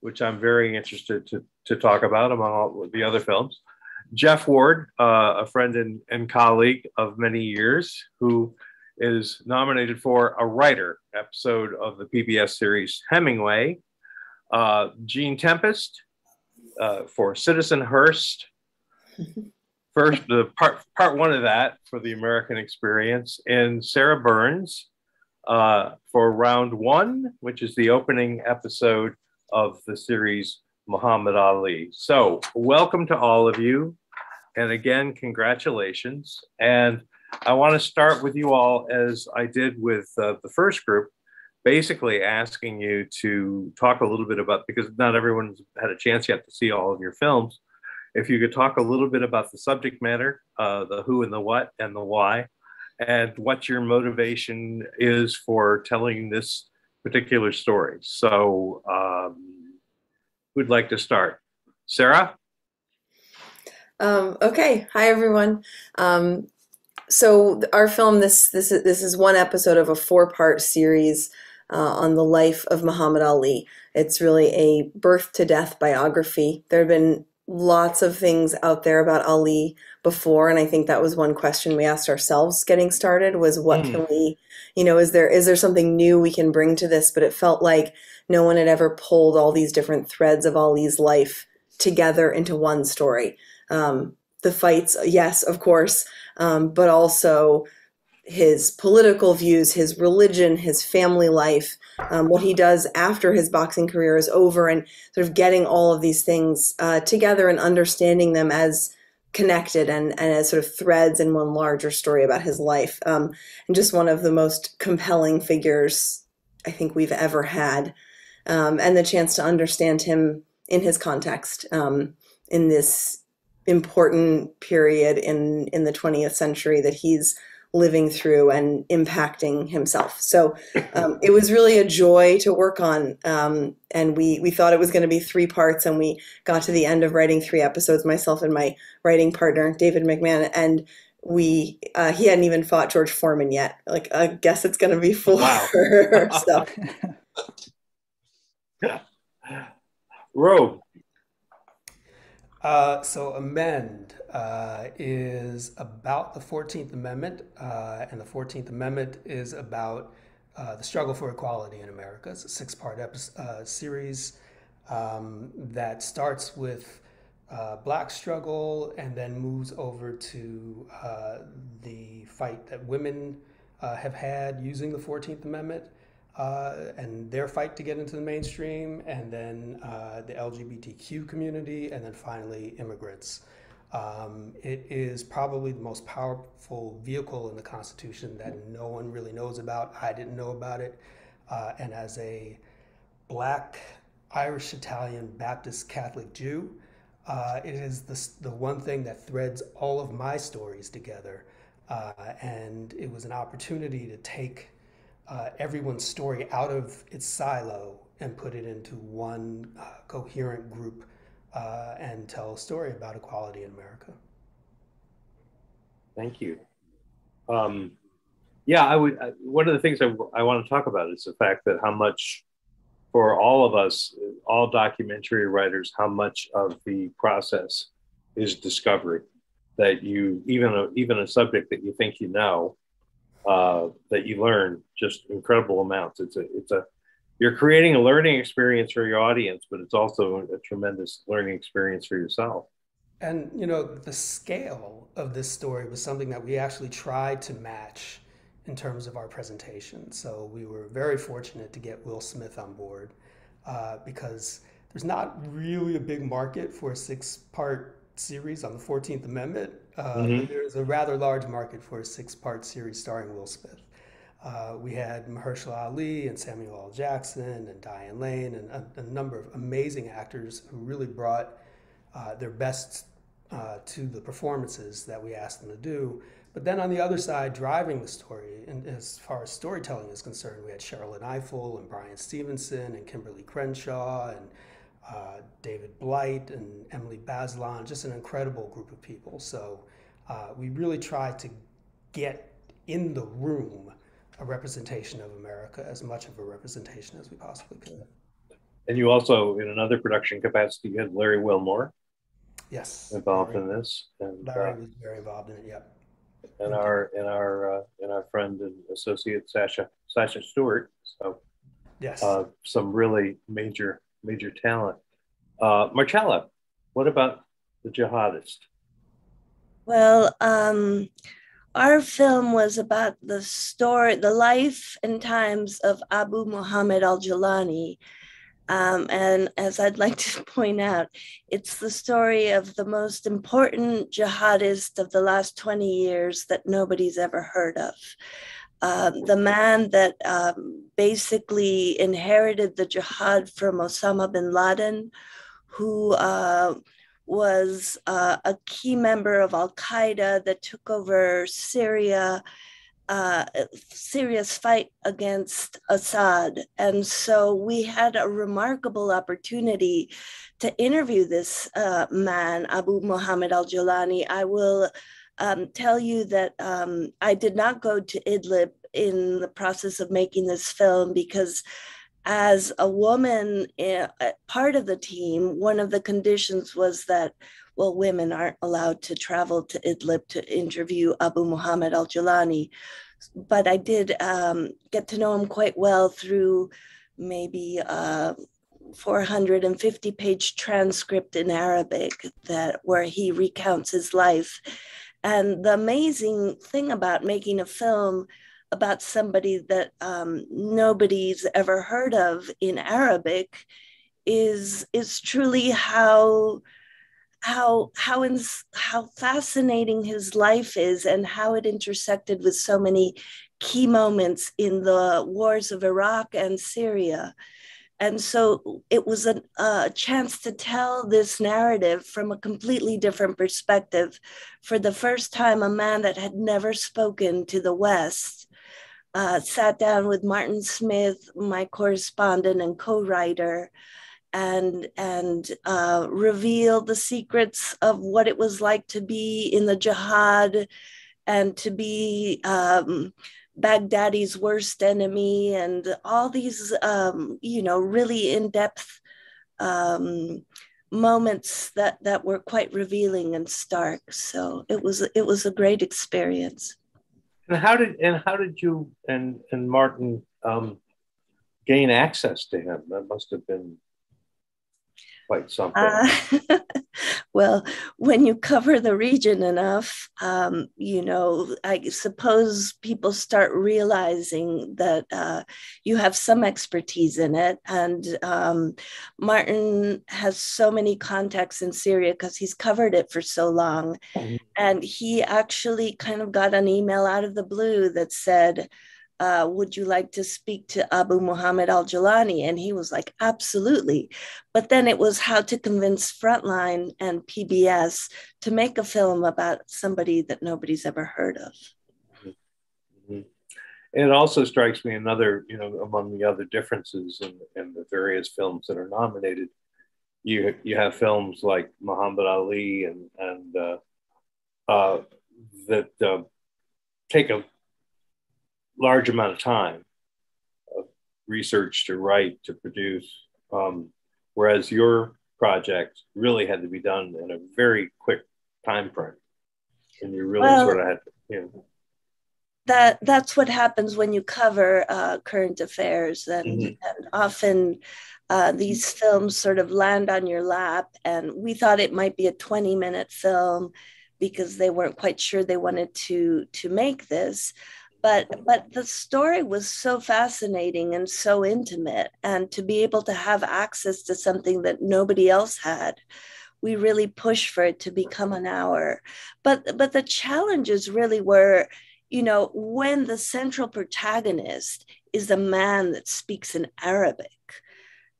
which I'm very interested to, to talk about among all the other films. Jeff Ward, uh, a friend and, and colleague of many years, who is nominated for a writer episode of the PBS series Hemingway. Uh, Gene Tempest uh, for Citizen Hearst. First, the part part one of that for the American Experience, and Sarah Burns uh, for round one, which is the opening episode of the series Muhammad Ali. So, welcome to all of you, and again, congratulations. And I want to start with you all as I did with uh, the first group, basically asking you to talk a little bit about, because not everyone's had a chance yet to see all of your films. If you could talk a little bit about the subject matter, uh, the who and the what and the why, and what your motivation is for telling this particular story. So, um, who'd like to start? Sarah? Um, okay. Hi, everyone. Um, so our film this this is, this is one episode of a four part series uh, on the life of Muhammad Ali. It's really a birth to death biography. There have been lots of things out there about Ali before, and I think that was one question we asked ourselves getting started was what mm. can we, you know, is there is there something new we can bring to this? But it felt like no one had ever pulled all these different threads of Ali's life together into one story. Um, the fights, yes, of course, um, but also his political views, his religion, his family life, um, what he does after his boxing career is over, and sort of getting all of these things uh, together and understanding them as connected and, and as sort of threads in one larger story about his life. Um, and just one of the most compelling figures I think we've ever had. Um, and the chance to understand him in his context um, in this important period in in the 20th century that he's living through and impacting himself. So um, it was really a joy to work on, um, and we we thought it was going to be three parts, and we got to the end of writing three episodes. Myself and my writing partner David McMahon, and we uh, he hadn't even fought George Foreman yet. Like I guess it's going to be four. Wow. so. Rob, uh, so amend uh, is about the 14th Amendment, uh, and the 14th Amendment is about uh, the struggle for equality in America. It's a six-part uh, series um, that starts with uh, black struggle and then moves over to the fight that women have had using the 14th Amendment uh, and their fight to get into the mainstream, and then uh, the LGBTQ community, and then finally immigrants. Um, it is probably the most powerful vehicle in the Constitution that no one really knows about. I didn't know about it. Uh, and as a black, Irish, Italian, Baptist, Catholic Jew, uh, it is the, the one thing that threads all of my stories together Uh, and it was an opportunity to take uh, everyone's story out of its silo and put it into one uh, coherent group uh, and tell a story about equality in America. Thank you. Um, yeah, I would. I, one of the things I, I want to talk about is the fact that how much, for all of us, all documentary writers, how much of the process is discovery. That you even a, even a subject that you think you know, uh, that you learn just incredible amounts. It's a it's a you're creating a learning experience for your audience, but it's also a tremendous learning experience for yourself. And you know the scale of this story was something that we actually tried to match in terms of our presentation. So we were very fortunate to get Will Smith on board uh, because there's not really a big market for a six-part series on the 14th Amendment. Uh, mm-hmm. There's a rather large market for a six-part series starring Will Smith. Uh, we had Mahershala Ali and Samuel L. Jackson and Diane Lane and a, a number of amazing actors who really brought uh, their best uh, to the performances that we asked them to do. But then on the other side, driving the story, and as far as storytelling is concerned, we had Sherrilyn Ifill and Bryan Stevenson and Kimberly Crenshaw and uh, David Blight and Emily Bazelon, just an incredible group of people. So uh, we really tried to get in the room a representation of America, as much of a representation as we possibly could. And you also, in another production capacity, you had Larry Wilmore. Yes. Involved Larry, in this. And, Larry uh, was very involved in it. Yep. And our and our uh, and our friend and associate Sasha Sasha Stewart. So yes, uh, some really major major talent. Uh, Marcela, what about the jihadist? Well, um, our film was about the story, the life and times of Abu Muhammad al Jalani. Um, and as I'd like to point out, it's the story of the most important jihadist of the last 20 years that nobody's ever heard of. Um, the man that um, basically inherited the jihad from Osama bin Laden, who uh, was uh, a key member of Al Qaeda that took over Syria, uh, fight against Assad. And so we had a remarkable opportunity to interview this uh, man, Abu Muhammad al Jawlani. I will um, tell you that um, I did not go to Idlib in the process of making this film because as a woman eh, part of the team one of the conditions was that well women aren't allowed to travel to idlib to interview abu muhammad al Jalani. but i did um, get to know him quite well through maybe uh, 450 page transcript in arabic that where he recounts his life and the amazing thing about making a film about somebody that um, nobody's ever heard of in Arabic is is truly how how how how fascinating his life is and how it intersected with so many key moments in the wars of Iraq and Syria. And so it was a, a, chance to tell this narrative from a completely different perspective. For the first time, a man that had never spoken to the West uh, sat down with Martin Smith, my correspondent and co-writer, and and uh, revealed the secrets of what it was like to be in the jihad and to be um, Baghdadi's worst enemy, and all these um, you know really in depth. Um, moments that that were quite revealing and stark so it was it was a great experience and how did and how did you and and Martin um, gain access to him? That must have been quite something. Uh, well, when you cover the region enough, um, you know, I suppose people start realizing that uh, you have some expertise in it. And um, Martin has so many contacts in Syria because he's covered it for so long. Mm-hmm. And he actually kind of got an email out of the blue that said, uh, would you like to speak to Abu Muhammad al Jalani? And he was like, absolutely. But then it was how to convince Frontline and PBS to make a film about somebody that nobody's ever heard of. Mm-hmm. And it also strikes me another, you know, among the other differences in, in the various films that are nominated, you you have films like Muhammad Ali and and uh, uh, that uh, take a large amount of time of research to write to produce. Um, whereas your project really had to be done in a very quick time frame and you really well, sort of had to, you know. That that's what happens when you cover uh, current affairs and, mm-hmm. and often uh, these films sort of land on your lap. And we thought it might be a 20 minute film because they weren't quite sure they wanted to to make this but but the story was so fascinating and so intimate and to be able to have access to something that nobody else had we really pushed for it to become an hour. But but the challenges really were you know when the central protagonist is a man that speaks in arabic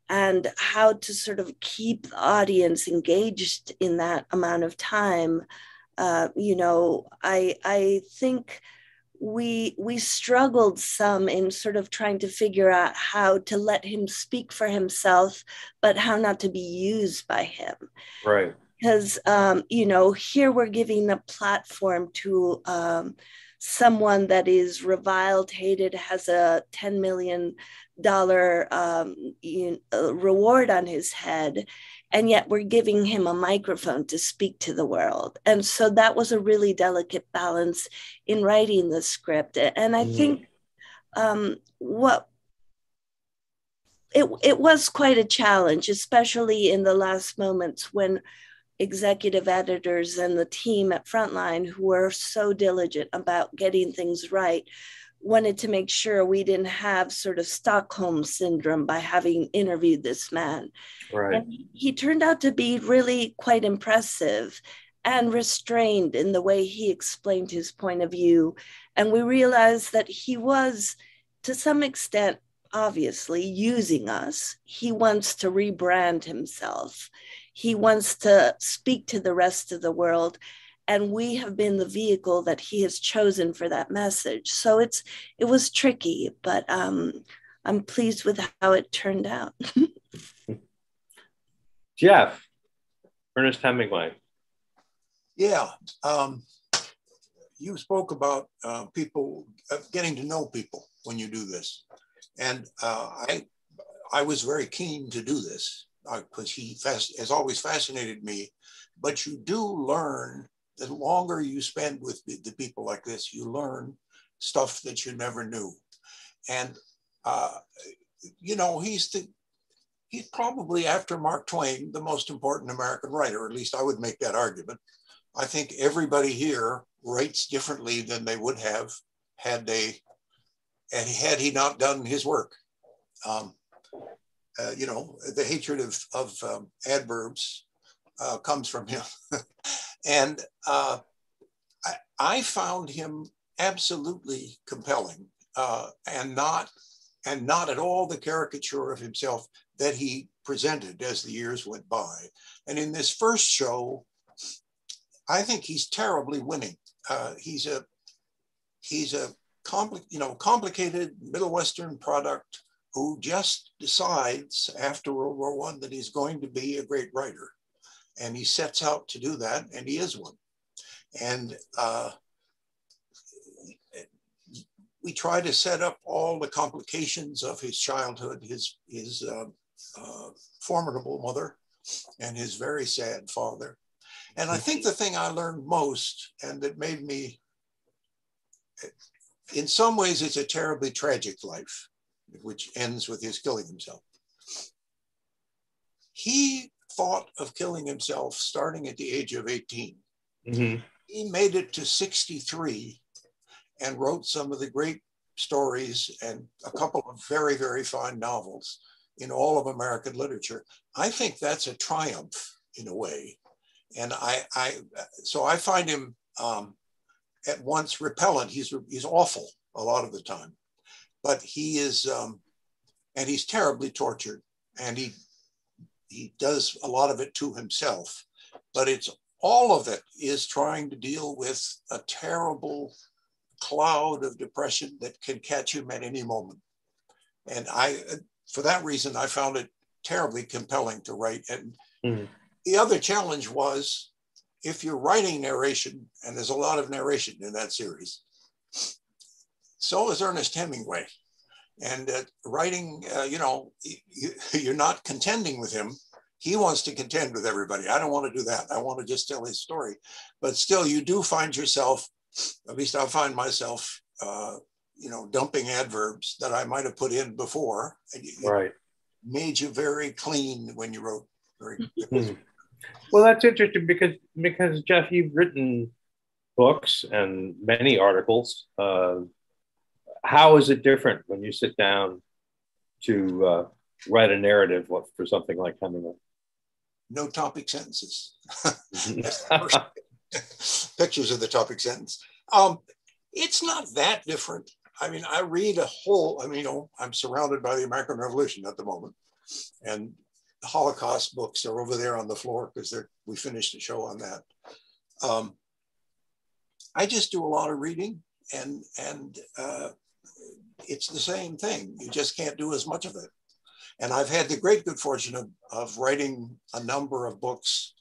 and how to sort of keep the audience engaged in that amount of time uh, you know i i think we we struggled some in sort of trying to figure out how to let him speak for himself but how not to be used by him. Right. Because um, you know here we're giving a platform to um, someone that is reviled hated has a 10 million dollar um, reward on his head and yet we're giving him a microphone to speak to the world and so that was a really delicate balance in writing the script and i mm. think um, what it, it was quite a challenge especially in the last moments when executive editors and the team at frontline who were so diligent about getting things right wanted to make sure we didn't have sort of Stockholm syndrome by having interviewed this man. Right. And he turned out to be really quite impressive and restrained in the way he explained his point of view. And we realized that he was, to some extent, obviously using us. He wants to rebrand himself. He wants to speak to the rest of the world and we have been the vehicle that he has chosen for that message. So it's it was tricky but um i'm pleased with how it turned out. Jeff ernest hemingway. Yeah um you spoke about uh, people uh, getting to know people when you do this. And uh, i i was very keen to do this because uh, he fast, has always fascinated me. But you do learn the longer you spend with the people like this, you learn stuff that you never knew. And, uh, you know, he's the, he's probably after Mark Twain, the most important American writer, at least I would make that argument. I think everybody here writes differently than they would have had they, and had he not done his work. Um, uh, you know, the hatred of, of um, adverbs uh, comes from him. And uh, I, I, found him absolutely compelling uh, and not and not at all the caricature of himself that he presented as the years went by. And in this first show, I think he's terribly winning. Uh, he's a he's a compli- you know complicated Middle Western product who just decides after World War One that he's going to be a great writer and he sets out to do that, and he is one. And uh, we try to set up all the complications of his childhood, his his uh, uh, formidable mother, and his very sad father. And I think the thing I learned most, and that made me, in some ways, it's a terribly tragic life, which ends with his killing himself. He thought of killing himself starting at the age of 18. Mm-hmm. He made it to 63 and wrote some of the great stories and a couple of very, very fine novels in all of American literature. I think that's a triumph in a way. And I, I so I find him um, at once repellent. He's, he's awful a lot of the time. but he is, um, and he's terribly tortured, and he he does a lot of it to himself, but it's all of it is trying to deal with a terrible cloud of depression that can catch him at any moment. And I, for that reason, I found it terribly compelling to write. And mm-hmm. the other challenge was if you're writing narration, and there's a lot of narration in that series, so is Ernest Hemingway. And uh, writing, uh, you know, you, you're not contending with him. He wants to contend with everybody. I don't want to do that. I want to just tell his story. But still, you do find yourself, at least I find myself, uh, you know, dumping adverbs that I might have put in before. Right. Made you very clean when you wrote. Very. Well, that's interesting because because Jeff, you've written books and many articles. Uh, how is it different when you sit down to uh, write a narrative for something like Hemingway? No topic sentences. Pictures of the topic sentence. Um, it's not that different. I mean, I read a whole, I mean, you know, I'm surrounded by the American Revolution at the moment. And the Holocaust books are over there on the floor because we finished a show on that. Um, I just do a lot of reading and, and uh, it's the same thing. You just can't do as much of it. And I've had the great good fortune of, of writing a number of books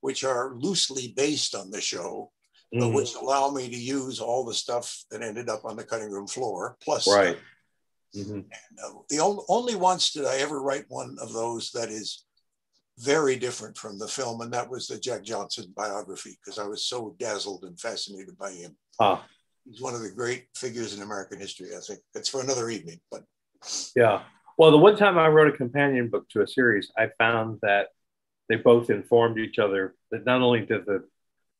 which are loosely based on the show, mm-hmm. but which allow me to use all the stuff that ended up on the cutting room floor, plus right. Mm-hmm. And, uh, the only, only once did I ever write one of those that is very different from the film, and that was the Jack Johnson biography because I was so dazzled and fascinated by him. Ah he's one of the great figures in American history. I think it's for another evening, but yeah. Well, the one time I wrote a companion book to a series, I found that they both informed each other. That not only did the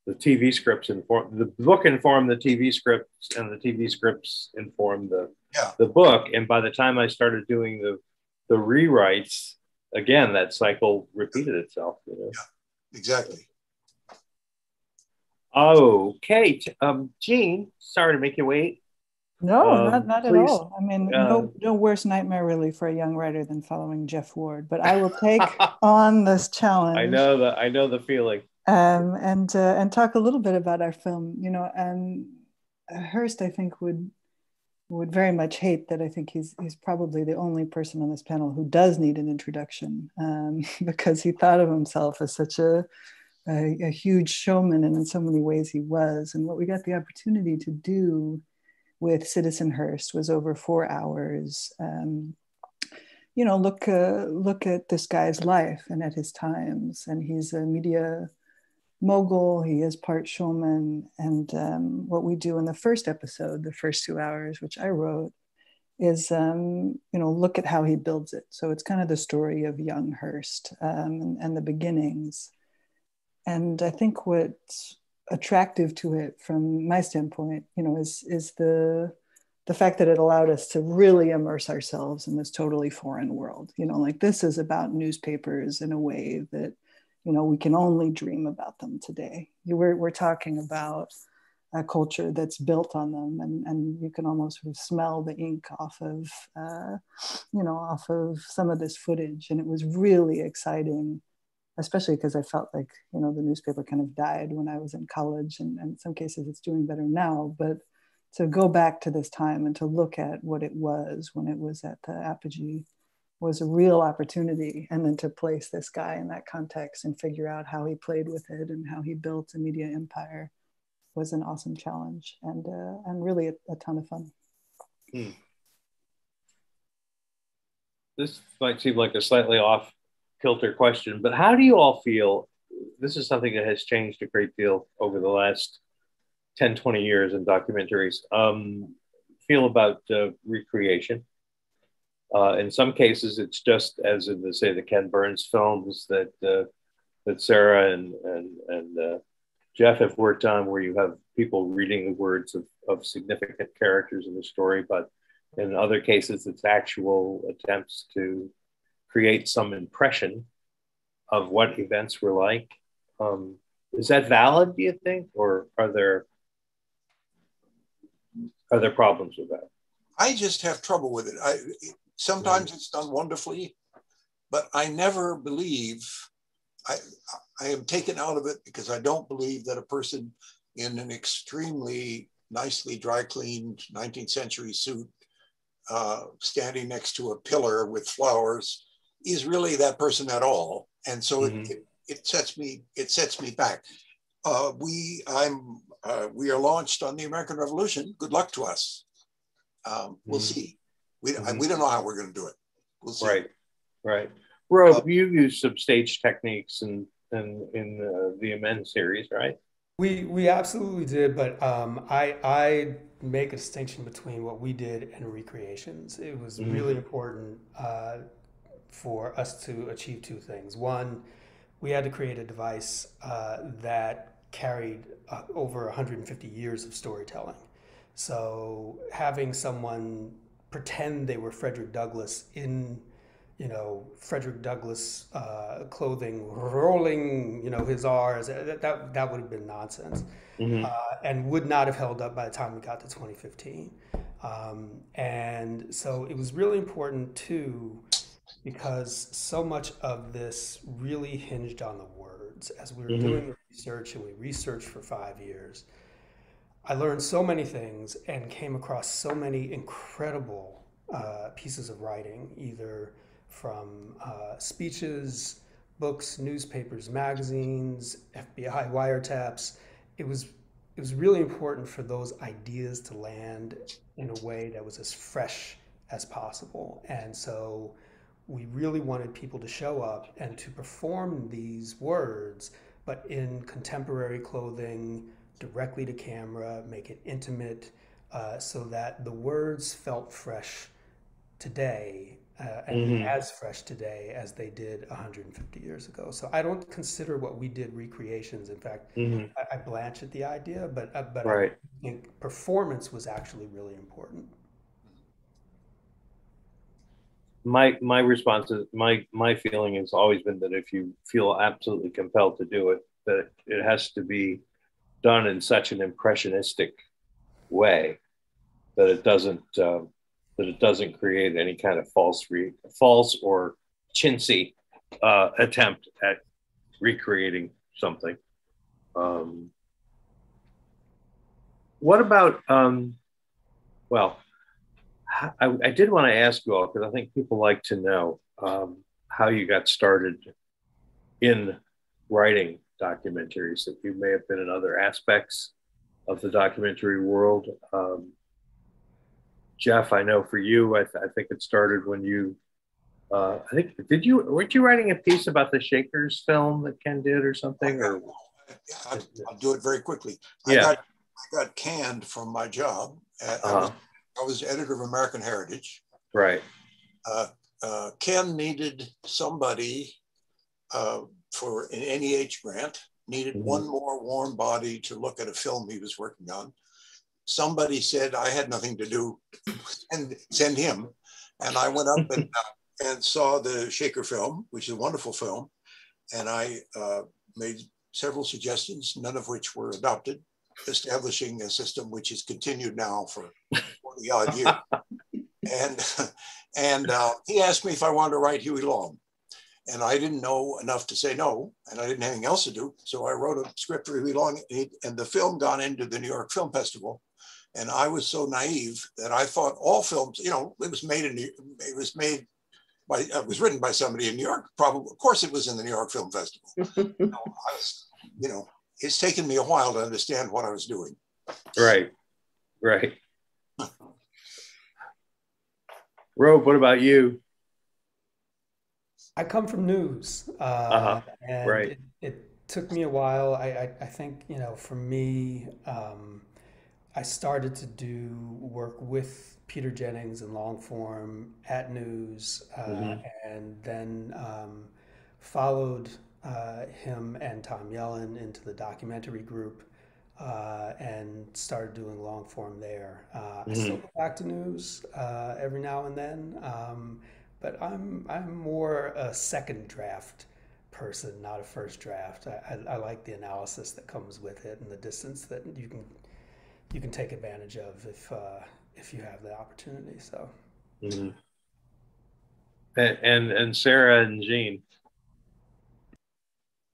the TV scripts inform the book informed the TV scripts, and the TV scripts informed the yeah. the book. And by the time I started doing the the rewrites, again, that cycle repeated itself. You know? Yeah, exactly. Okay, um, Gene, sorry to make you wait. No, um, not, not at all. I mean, no, um, no worse nightmare really for a young writer than following Jeff Ward. But I will take on this challenge. I know the I know the feeling. Um, and uh, and talk a little bit about our film. You know, and Hearst, I think would would very much hate that. I think he's he's probably the only person on this panel who does need an introduction um, because he thought of himself as such a a, a, huge showman, and in so many ways he was. And what we got the opportunity to do with Citizen Hearst was over four hours. Um, you know, look uh, look at this guy's life and at his times, and he's a media mogul. He is part showman, and um, what we do in the first episode, the first two hours, which I wrote, is um, you know look at how he builds it. So it's kind of the story of young Hearst um, and, and the beginnings and I think what's attractive to it from my standpoint, you know, is is the the fact that it allowed us to really immerse ourselves in this totally foreign world. You know, like this is about newspapers in a way that, you know, we can only dream about them today. We're, we're talking about a culture that's built on them and, and you can almost sort of smell the ink off of, uh, you know, off of some of this footage. And it was really exciting especially because I felt like, you know, the newspaper kind of died when I was in college and, and in some cases it's doing better now, but to go back to this time and to look at what it was when it was at the apogee was a real opportunity and then to place this guy in that context and figure out how he played with it and how he built a media empire was an awesome challenge and uh, and really a, a, ton of fun hmm. this might seem like a slightly off kilter question, but how do you all feel? This is something that has changed a great deal over the last 10, 20 years in documentaries. Um, feel about uh, recreation. Uh, in some cases, it's just as in the say the Ken Burns films that uh, that Sarah and and and uh, Jeff have worked on, where you have people reading the words of, of significant characters in the story, but in other cases, it's actual attempts to create some impression of what events were like. Um, is that valid, do you think, or are there are there problems with that? I just have trouble with it. I sometimes it's done wonderfully, but I never believe I I am taken out of it because I don't believe that a person in an extremely nicely dry cleaned 19th century suit uh, standing next to a pillar with flowers is really that person at all. And so mm-hmm. it, it, it, sets me it sets me back. Uh, we I'm uh, we are launched on the American Revolution. Good luck to us. Um, we'll mm-hmm. see. We, mm-hmm. we don't know how we're going to do it. We'll see. Right, right. Rob, uh, you use some stage techniques in in, in the, the Amends series, right? We we absolutely did, but um, I I make a distinction between what we did and recreations. It was mm-hmm. really important uh, for us to achieve two things. One, we had to create a device uh, that carried uh, over 150 years of storytelling. So having someone pretend they were Frederick Douglass in, you know, Frederick Douglass uh, clothing, rolling, you know, his R's, that, that, that would have been nonsense mm-hmm. uh, and would not have held up by the time we got to 2015. Um, and so it was really important too, because so much of this really hinged on the words. As we were mm-hmm. doing the research and we researched for five years, I learned so many things and came across so many incredible uh, pieces of writing, either from uh, speeches, books, newspapers, magazines, FBI wiretaps. It was it was really important for those ideas to land in a way that was as fresh as possible. And so we really wanted people to show up and to perform these words, but in contemporary clothing, directly to camera, make it intimate, uh, so that the words felt fresh today uh, and mm-hmm. as fresh today as they did 150 years ago. So I don't consider what we did recreations. In fact, mm-hmm. I, I, blanch at the idea, but uh, but right. I think performance was actually really important. My my response is my my feeling has always been that if you feel absolutely compelled to do it, that it has to be done in such an impressionistic way that it doesn't uh, that it doesn't create any kind of false re- false or chintzy uh, attempt at recreating something. Um, what about um, well, I, I, did want to ask you all because I think people like to know um, how you got started in writing documentaries that you may have been in other aspects of the documentary world. Um, Jeff, I know for you, I, th- I, think it started when you, uh, I think, did you, weren't you writing a piece about the Shakers film that Ken did or something? Or I'll, I'll do it very quickly. I, yeah. got, I got canned from my job. At, uh-huh. I, was, editor of American Heritage. Right. Uh, uh, Ken needed somebody uh, for an NEH grant, needed mm-hmm. one more warm body to look at a film he was working on. Somebody said I had nothing to do and send him. And I went up and, uh, and saw the Shaker film, which is a wonderful film. And I uh, made several suggestions, none of which were adopted, establishing a system which is continued now for 40 odd years. and and uh, he asked me if I wanted to write Huey Long. And I didn't know enough to say no, and I didn't have anything else to do. So I wrote a script really long, and the film got into the New York Film Festival. And I was so naive that I thought all films, you know, it was made in, it was made by, it was written by somebody in New York. Probably, of course, it was in the New York Film Festival. you, know, was, you know, it's taken me a while to understand what I was doing. Right, right. Rob, what about you? I come from news, uh, uh-huh. and right. it, it, took me a while. I, I, I think you know, for me, um, I started to do work with Peter Jennings in long form at News, uh, mm-hmm. and then um, followed uh, him and Tom Yellin into the documentary group. Uh, and started doing long form there. Uh, mm-hmm. I still go back to news uh, every now and then. Um, but I'm I'm more a second draft person, not a first draft. I, I, I, like the analysis that comes with it and the distance that you can you can take advantage of if uh, if you have the opportunity. So. Mm-hmm. And, and and Sarah and Gene.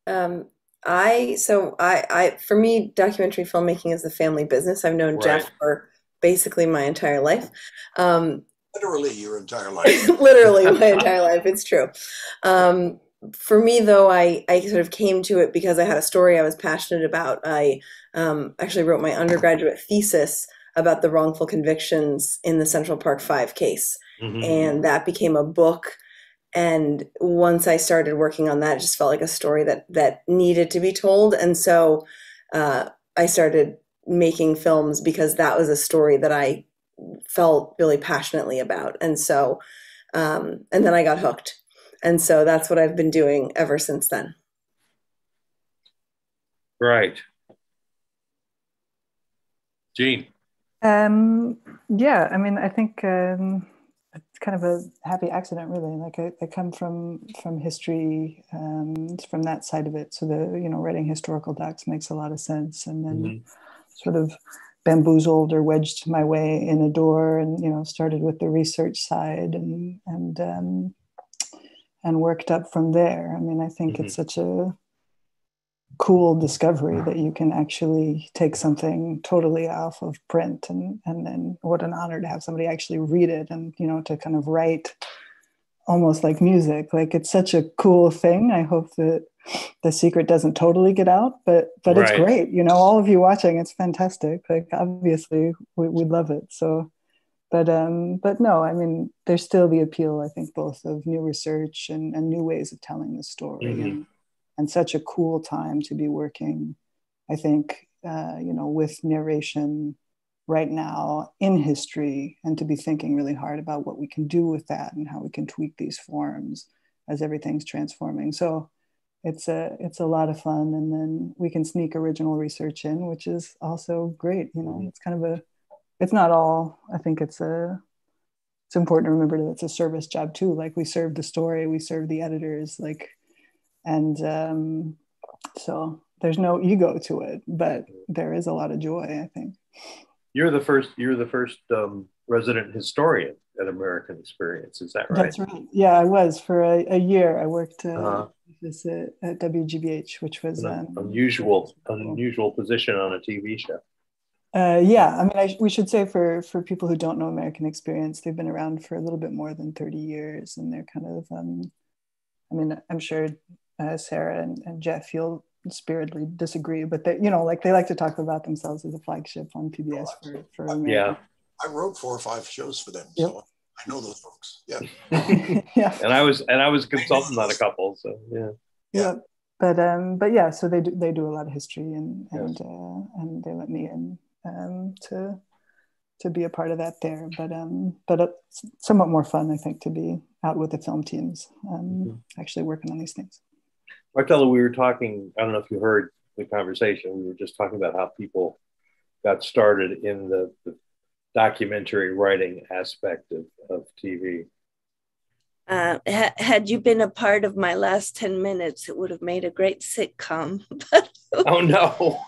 Um, I so I I for me documentary filmmaking is the family business. I've known Right. Jeff for basically my entire life. Um, Literally your entire life. literally my entire life. It's true. Um, for me, though, I, I sort of came to it because I had a story I was passionate about. I um, actually wrote my undergraduate thesis about the wrongful convictions in the Central Park Five case, Mhm. and that became a book. And once I started working on that, it just felt like a story that that needed to be told. And so uh, I started making films because that was a story that I felt really passionately about. And so, um, and then I got hooked. And so that's what I've been doing ever since then. Right. Gene. Um, yeah, I mean, I think um, it's kind of a happy accident, really. Like I, I come from from history, um, from that side of it. So the you know writing historical docs makes a lot of sense, and then Mhm. sort of bamboozled or wedged my way in a door, and you know started with the research side, and and um, and worked up from there. I mean, I think it's such a cool discovery that you can actually take something totally off of print and and then what an honor to have somebody actually read it and you know to kind of write almost like music. Like it's such a cool thing. I hope that the secret doesn't totally get out but but it's great. You know all of you watching it's fantastic. Like obviously we, we love it. So but um but no i mean there's still the appeal i think both of new research and, and new ways of telling the story Mhm. and and such a cool time to be working i think uh, you know with narration right now in history and to be thinking really hard about what we can do with that and how we can tweak these forms as everything's transforming. So it's a it's a lot of fun. And then we can sneak original research in which is also great you know it's kind of a it's not all. I think it's a it's important to remember that it's a service job too. Like we serve the story we serve the editors like and um, so there's no ego to it but there is a lot of joy i think You're the first. You're the first um, resident historian at American Experience. Is that right? that's right yeah i was for a, a year i worked uh, Uh-huh. this at, at wgbh which was An um, unusual, unusual position on a TV show. Uh, yeah, I mean, I, we should say for for people who don't know American Experience, they've been around for a little bit more than thirty years, and they're kind of. Um, I mean, I'm sure uh, Sarah and, and Jeff, you'll spiritedly disagree, but they, you know, like they like to talk about themselves as a flagship on PBS for for American. Yeah. I wrote four or five shows for them, Yep. so I know those folks. Yeah. yeah. And I was and I was a consultant on a couple. So yeah. yeah but um but yeah so they do they do a lot of history and and uh, and they let me in um to to be a part of that there but um but it's somewhat more fun i think to be out with the film teams um actually working on these things Marcela, we were talking. I don't know if you heard the conversation. We were just talking about how people got started in the, the documentary writing aspect of, of TV. Uh, ha- had you been a part of my last 10 minutes, it would have made a great sitcom. Oh no.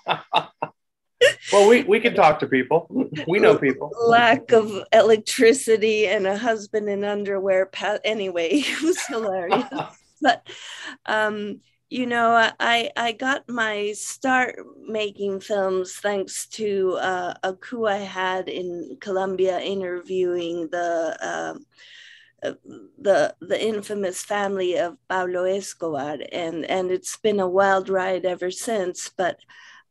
well, we, we can talk to people. We know people. Lack of electricity and a husband in underwear. Pa- anyway, it was hilarious. but, um, you know, I, I got my start making films thanks to uh, a coup I had in Colombia interviewing the. Um, uh, the the infamous family of Pablo Escobar, and and it's been a wild ride ever since. But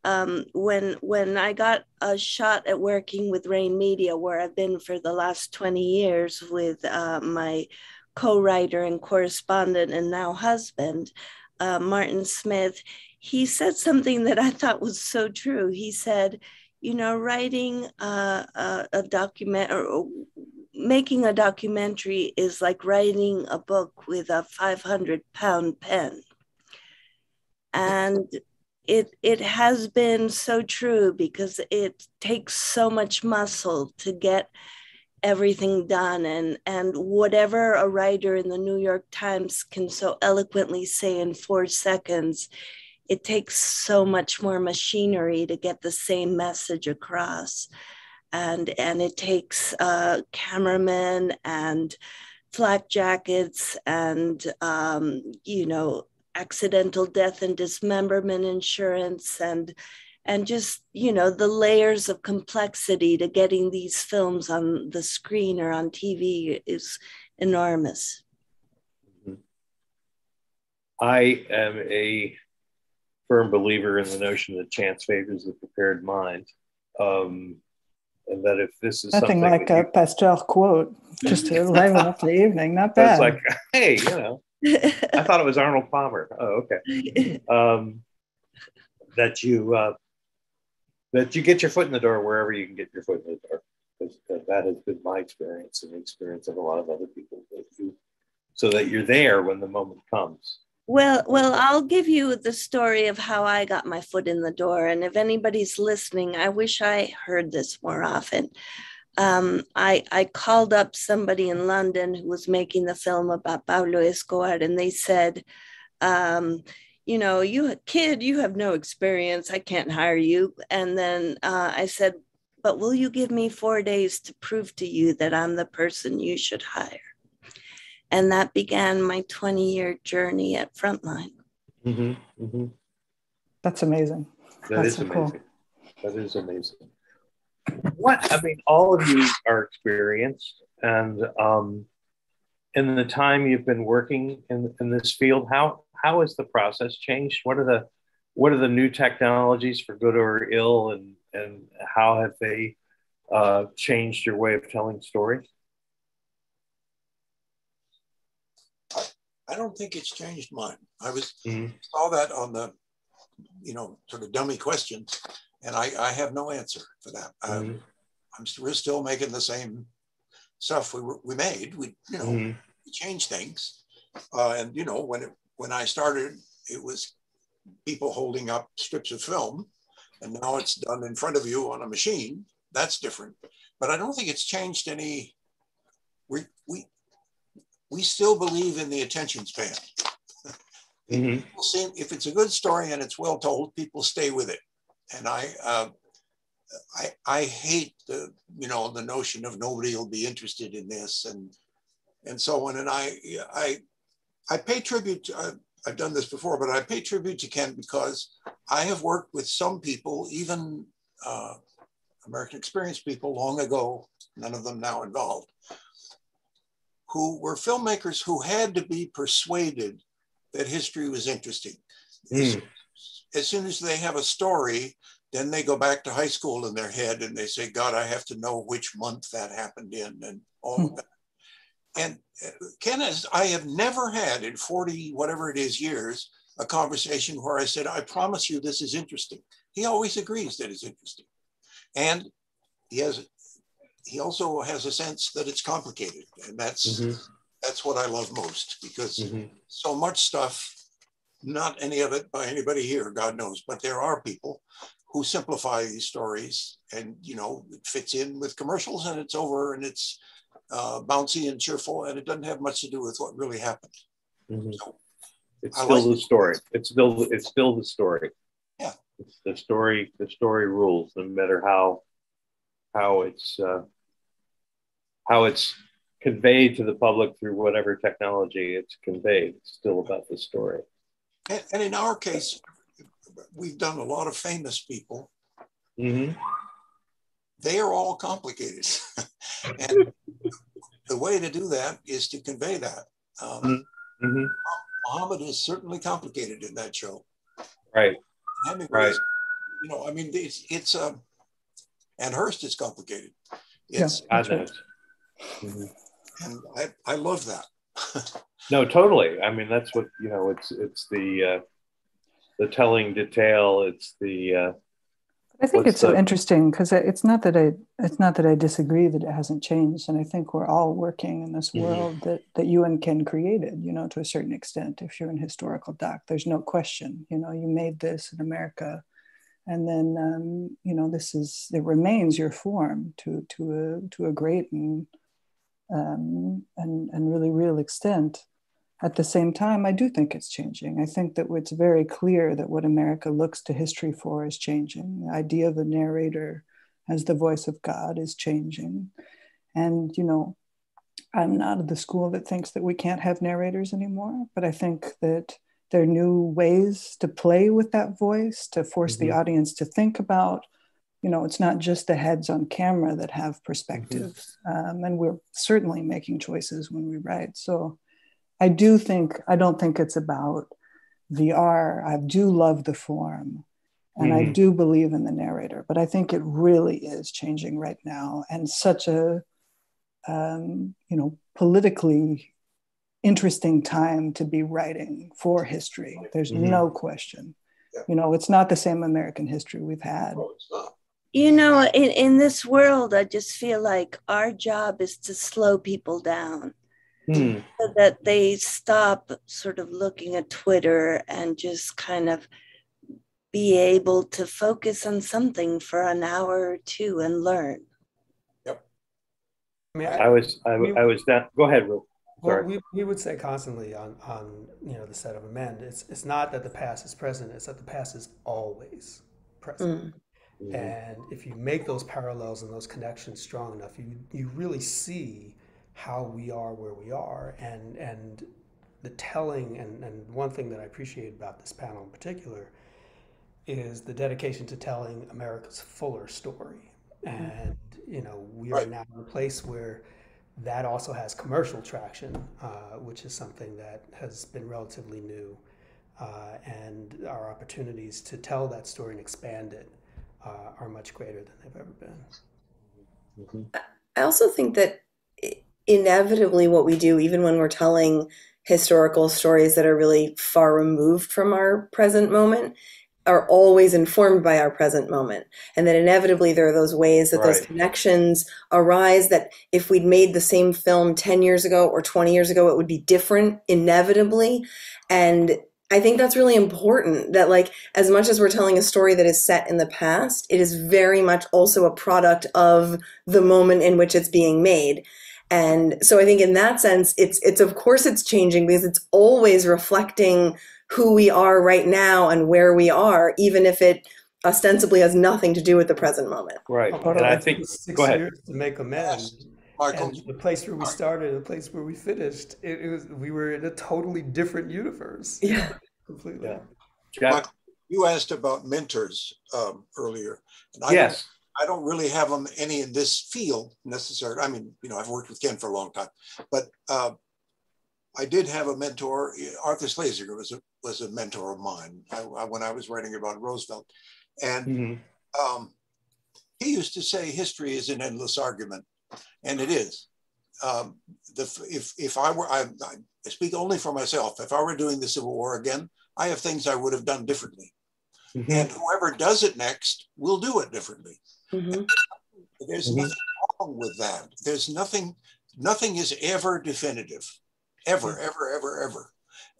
um, when when I got a shot at working with Rain Media, where I've been for the last twenty years with uh, my co-writer and correspondent and now husband, uh, Martin Smith, he said something that I thought was so true. He said, "You know, writing uh, a, a document or making a documentary is like writing a book with a 500 pound pen and it it has been so true because it takes so much muscle to get everything done and and whatever a writer in the new york times can so eloquently say in four seconds it takes so much more machinery to get the same message across. And and it takes uh, cameramen and flak jackets and um, you know accidental death and dismemberment insurance and and just you know the layers of complexity to getting these films on the screen or on tv is enormous. I am a firm believer in the notion that chance favors the prepared mind um, and that if this is nothing like a you, pasteur quote just to liven up the evening not bad. it's like hey you know i thought it was arnold palmer. Oh okay. Um, that you uh, that you get your foot in the door wherever you can get your foot in the door. Because that has been my experience and the experience of a lot of other people. So that you're there when the moment comes. Well, well, I'll give you the story of how I got my foot in the door. And if anybody's listening, I wish I heard this more often. Um, I, I called up somebody in London who was making the film about Pablo Escobar, and they said, um, you know, you kid, you have no experience. I can't hire you. And then uh, I said, but will you give me four days to prove to you that I'm the person you should hire? And that began my 20 year journey at Frontline. Mm-hmm, mm-hmm. That's amazing. That That's is so amazing. Cool. That is amazing. What I mean, all of you are experienced, and um, in the time you've been working in in this field, how how has the process changed? What are the what are the new technologies for good or ill, and and how have they uh, changed your way of telling stories? I don't think it's changed mine. I was mm-hmm. saw that on the, you know, sort of dummy questions, and I, I have no answer for that. Mm-hmm. I'm we're still making the same stuff we were, we made. We you know mm-hmm. we changed things, uh, and you know when it when I started, it was people holding up strips of film, and now it's done in front of you on a machine. That's different, but I don't think it's changed any. We we we still believe in the attention span. Mm-hmm. See, if it's a good story and it's well told, people stay with it. And I, uh, I, I hate the, you know, the notion of nobody will be interested in this and, and so on. And I, I, I pay tribute to, uh, I've done this before, but I pay tribute to Ken because I have worked with some people, even uh, American Experience people long ago, none of them now involved, who were filmmakers who had to be persuaded that history was interesting. Mm. As soon as they have a story, then they go back to high school in their head and they say, God, I have to know which month that happened in and all of that. And uh, Ken, I have never had in 40, whatever it is, years, a conversation where I said, I promise you this is interesting. He always agrees that it's interesting. And he has, he also has a sense that it's complicated. And that's, mm-hmm. that's what I love most because mm-hmm. so much stuff, not any of it by anybody here, God knows, but there are people who simplify these stories and, you know, it fits in with commercials and it's over and it's, uh, bouncy and cheerful, and it doesn't have much to do with what really happened. Mm-hmm. So, it's still like the story. It's still it's still the story. Yeah, it's the story. The story rules, no matter how how it's uh, how it's conveyed to the public through whatever technology it's conveyed. It's still about the story. And, and in our case, we've done a lot of famous people. Mm-hmm. They are all complicated. and the way to do that is to convey that. Um, mm-hmm. Muhammad is certainly complicated in that show. Right. Hemingway, right. You know, I mean, it's, it's um, and Hearst is complicated. It's, yeah, it's mm-hmm. and I, I love that. no, totally. I mean, that's what you know. It's it's the uh, the telling detail. It's the uh, I think it's so interesting because it's not that I it's not that I disagree that it hasn't changed, and I think we're all working in this mm-hmm. world that that you and Ken created, you know, to a certain extent. If you're an historical doc, there's no question, you know, you made this in America, and then um, you know this is it remains your form to to a to a great and um, and and really real extent at the same time, I do think it's changing. I think that it's very clear that what America looks to history for is changing. The idea of a narrator as the voice of God is changing. And, you know, I'm not of the school that thinks that we can't have narrators anymore, but I think that there are new ways to play with that voice, to force mm-hmm. the audience to think about, you know, it's not just the heads on camera that have perspectives. Mm-hmm. Um, and we're certainly making choices when we write. So I do think, I don't think it's about VR. I do love the form and mm-hmm. I do believe in the narrator, but I think it really is changing right now and such a, um, you know, politically interesting time to be writing for history. There's mm-hmm. no question. Yeah. You know, it's not the same American history we've had. Oh, it's not. You know, in, in this world, I just feel like our job is to slow people down mm. so that they stop sort of looking at Twitter and just kind of be able to focus on something for an hour or two and learn. Yep. I, mean, I, I was, I, we, I was that. Go ahead, Ru. Well, we, we would say constantly on, on you know the set of Amend, it's it's not that the past is present; it's that the past is always present. Mm. And if you make those parallels and those connections strong enough, you you really see how we are where we are, and and the telling and, and one thing that I appreciate about this panel in particular is the dedication to telling America's fuller story. Mm-hmm. And, you know, we are now in a place where that also has commercial traction, uh, which is something that has been relatively new. Uh, and our opportunities to tell that story and expand it uh, are much greater than they've ever been. Mm-hmm. I also think that inevitably, what we do, even when we're telling historical stories that are really far removed from our present moment, are always informed by our present moment. And that inevitably there are those ways that right. those connections arise that if we'd made the same film 10 years ago or 20 years ago it would be different inevitably. And i think that's really important that like as much as we're telling a story that is set in the past it is very much also a product of the moment in which it's being made and so i think in that sense it's it's of course it's changing because it's always reflecting who we are right now and where we are, even if it ostensibly has nothing to do with the present moment. Right. and I think six go ahead. years to make amends. And the place where we started, the place where we finished, it, it, was we were in a totally different universe. Yeah. Completely. Yeah. you asked about mentors um, earlier. And I yes. I don't really have them any in this field necessarily. I mean, you know, I've worked with Ken for a long time, but uh, I did have a mentor. Arthur Schlesinger was a was a mentor of mine I, I, when I was writing about Roosevelt, and mm-hmm. um, he used to say history is an endless argument, and it is. Um, the, if if I were I, I, speak only for myself. If I were doing the Civil War again, I have things I would have done differently, mm-hmm. and whoever does it next will do it differently. Mm-hmm. There's mm-hmm. nothing wrong with that. There's nothing. Nothing is ever definitive ever, ever, ever, ever.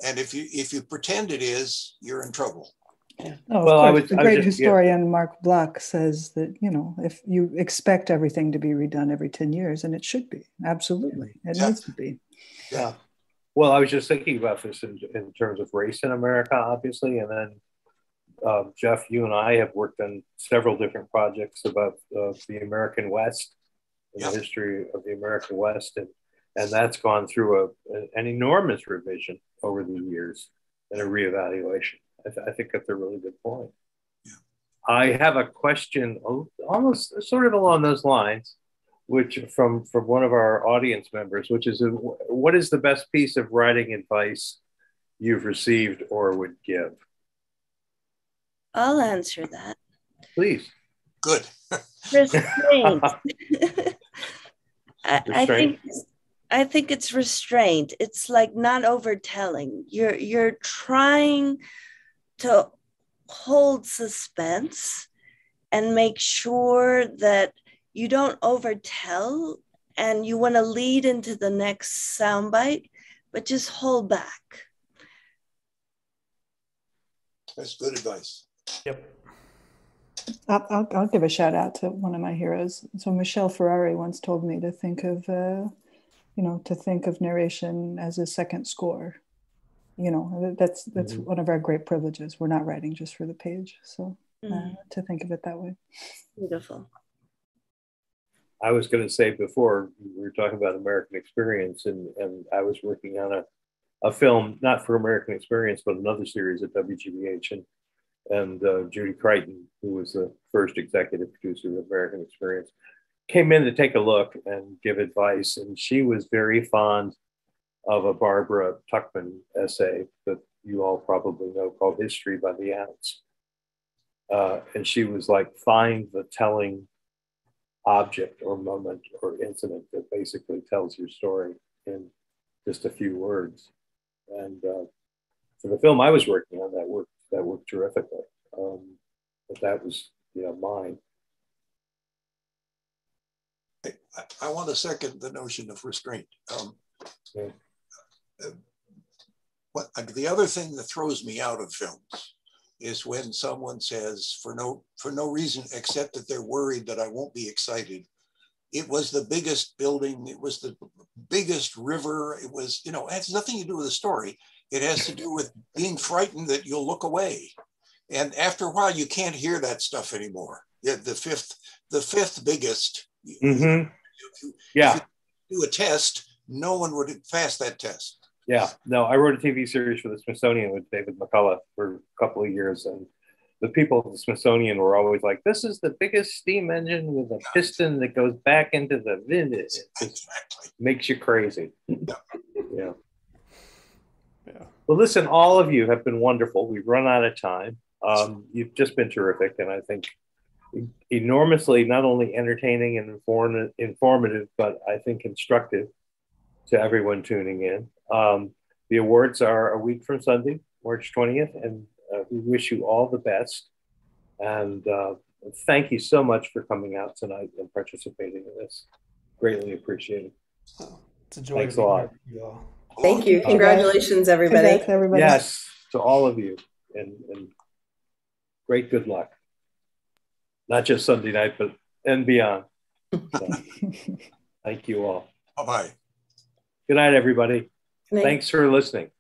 And if you if you pretend it is, you're in trouble. Yeah. Oh, well, I would, the great just, historian yeah. Marc Bloch says that you know if you expect everything to be redone every ten years, and it should be absolutely, it yeah. needs to be. Yeah. Well, I was just thinking about this in, in terms of race in America, obviously, and then um, Jeff, you and I have worked on several different projects about uh, the American West, and the history of the American West, and and that's gone through a, an enormous revision over the years and a reevaluation. I, th- I think that's a really good point. Yeah. I have a question, almost sort of along those lines, which from from one of our audience members, which is a, what is the best piece of writing advice you've received or would give? I'll answer that. Please. Good. Restraint. I, I, think I think it's restraint. It's like not overtelling. You're you're trying to hold suspense and make sure that you don't overtell and you want to lead into the next soundbite, but just hold back. That's good advice. Yep. I'll, I'll, I'll, give a shout out to one of my heroes. So Michelle Ferrari once told me to think of uh, you know, to think of narration as a second score. You know, that's that's mm-hmm. one of our great privileges. We're not writing just for the page, so uh, mm-hmm. to think of it that way. Beautiful. I was going to say before we were talking about American Experience, and and I was working on a a film not for American Experience, but another series at WGBH, and and uh, Judy Crichton, who was the first executive producer of American Experience, came in to take a look and give advice, and she was very fond of a Barbara Tuchman essay that you all probably know called History by the Ounce. Uh, and she was like, find the telling object or moment or incident that basically tells your story in just a few words. And uh, for the film I was working on, that worked that worked terrifically. Um, but that was you know mine. I, I want to second the notion of restraint. Um, yeah. uh, what the other thing that throws me out of films is when someone says for no for no reason except that they're worried that I won't be excited. It was the biggest building. It was the biggest river. It was you know it has nothing to do with the story. It has to do with being frightened that you'll look away, and after a while you can't hear that stuff anymore. Yeah, the fifth the fifth biggest. Mm-hmm. yeah. do a test, no one would pass that test. Yeah, no, I wrote a TV series for the Smithsonian with David McCullough for a couple of years, and the people at the Smithsonian were always like, "This is the biggest steam engine with a piston that goes back into the. It exactly. makes you crazy." Yeah. yeah. Well, listen, all of you have been wonderful. We've run out of time. Um, you've just been terrific, and I think enormously not only entertaining and inform- informative, but I think instructive to everyone tuning in. Um, the awards are a week from Sunday, March 20th, and uh, we wish you all the best. And uh, thank you so much for coming out tonight and participating in this. Greatly appreciated. it's a joy. Thanks a lot. Thank you. Congratulations, everybody. Congrats, everybody. Yes, to all of you, and, and great good luck. Not just Sunday night, but and beyond. So, thank you all. Bye bye. Good night, everybody. Thanks for listening.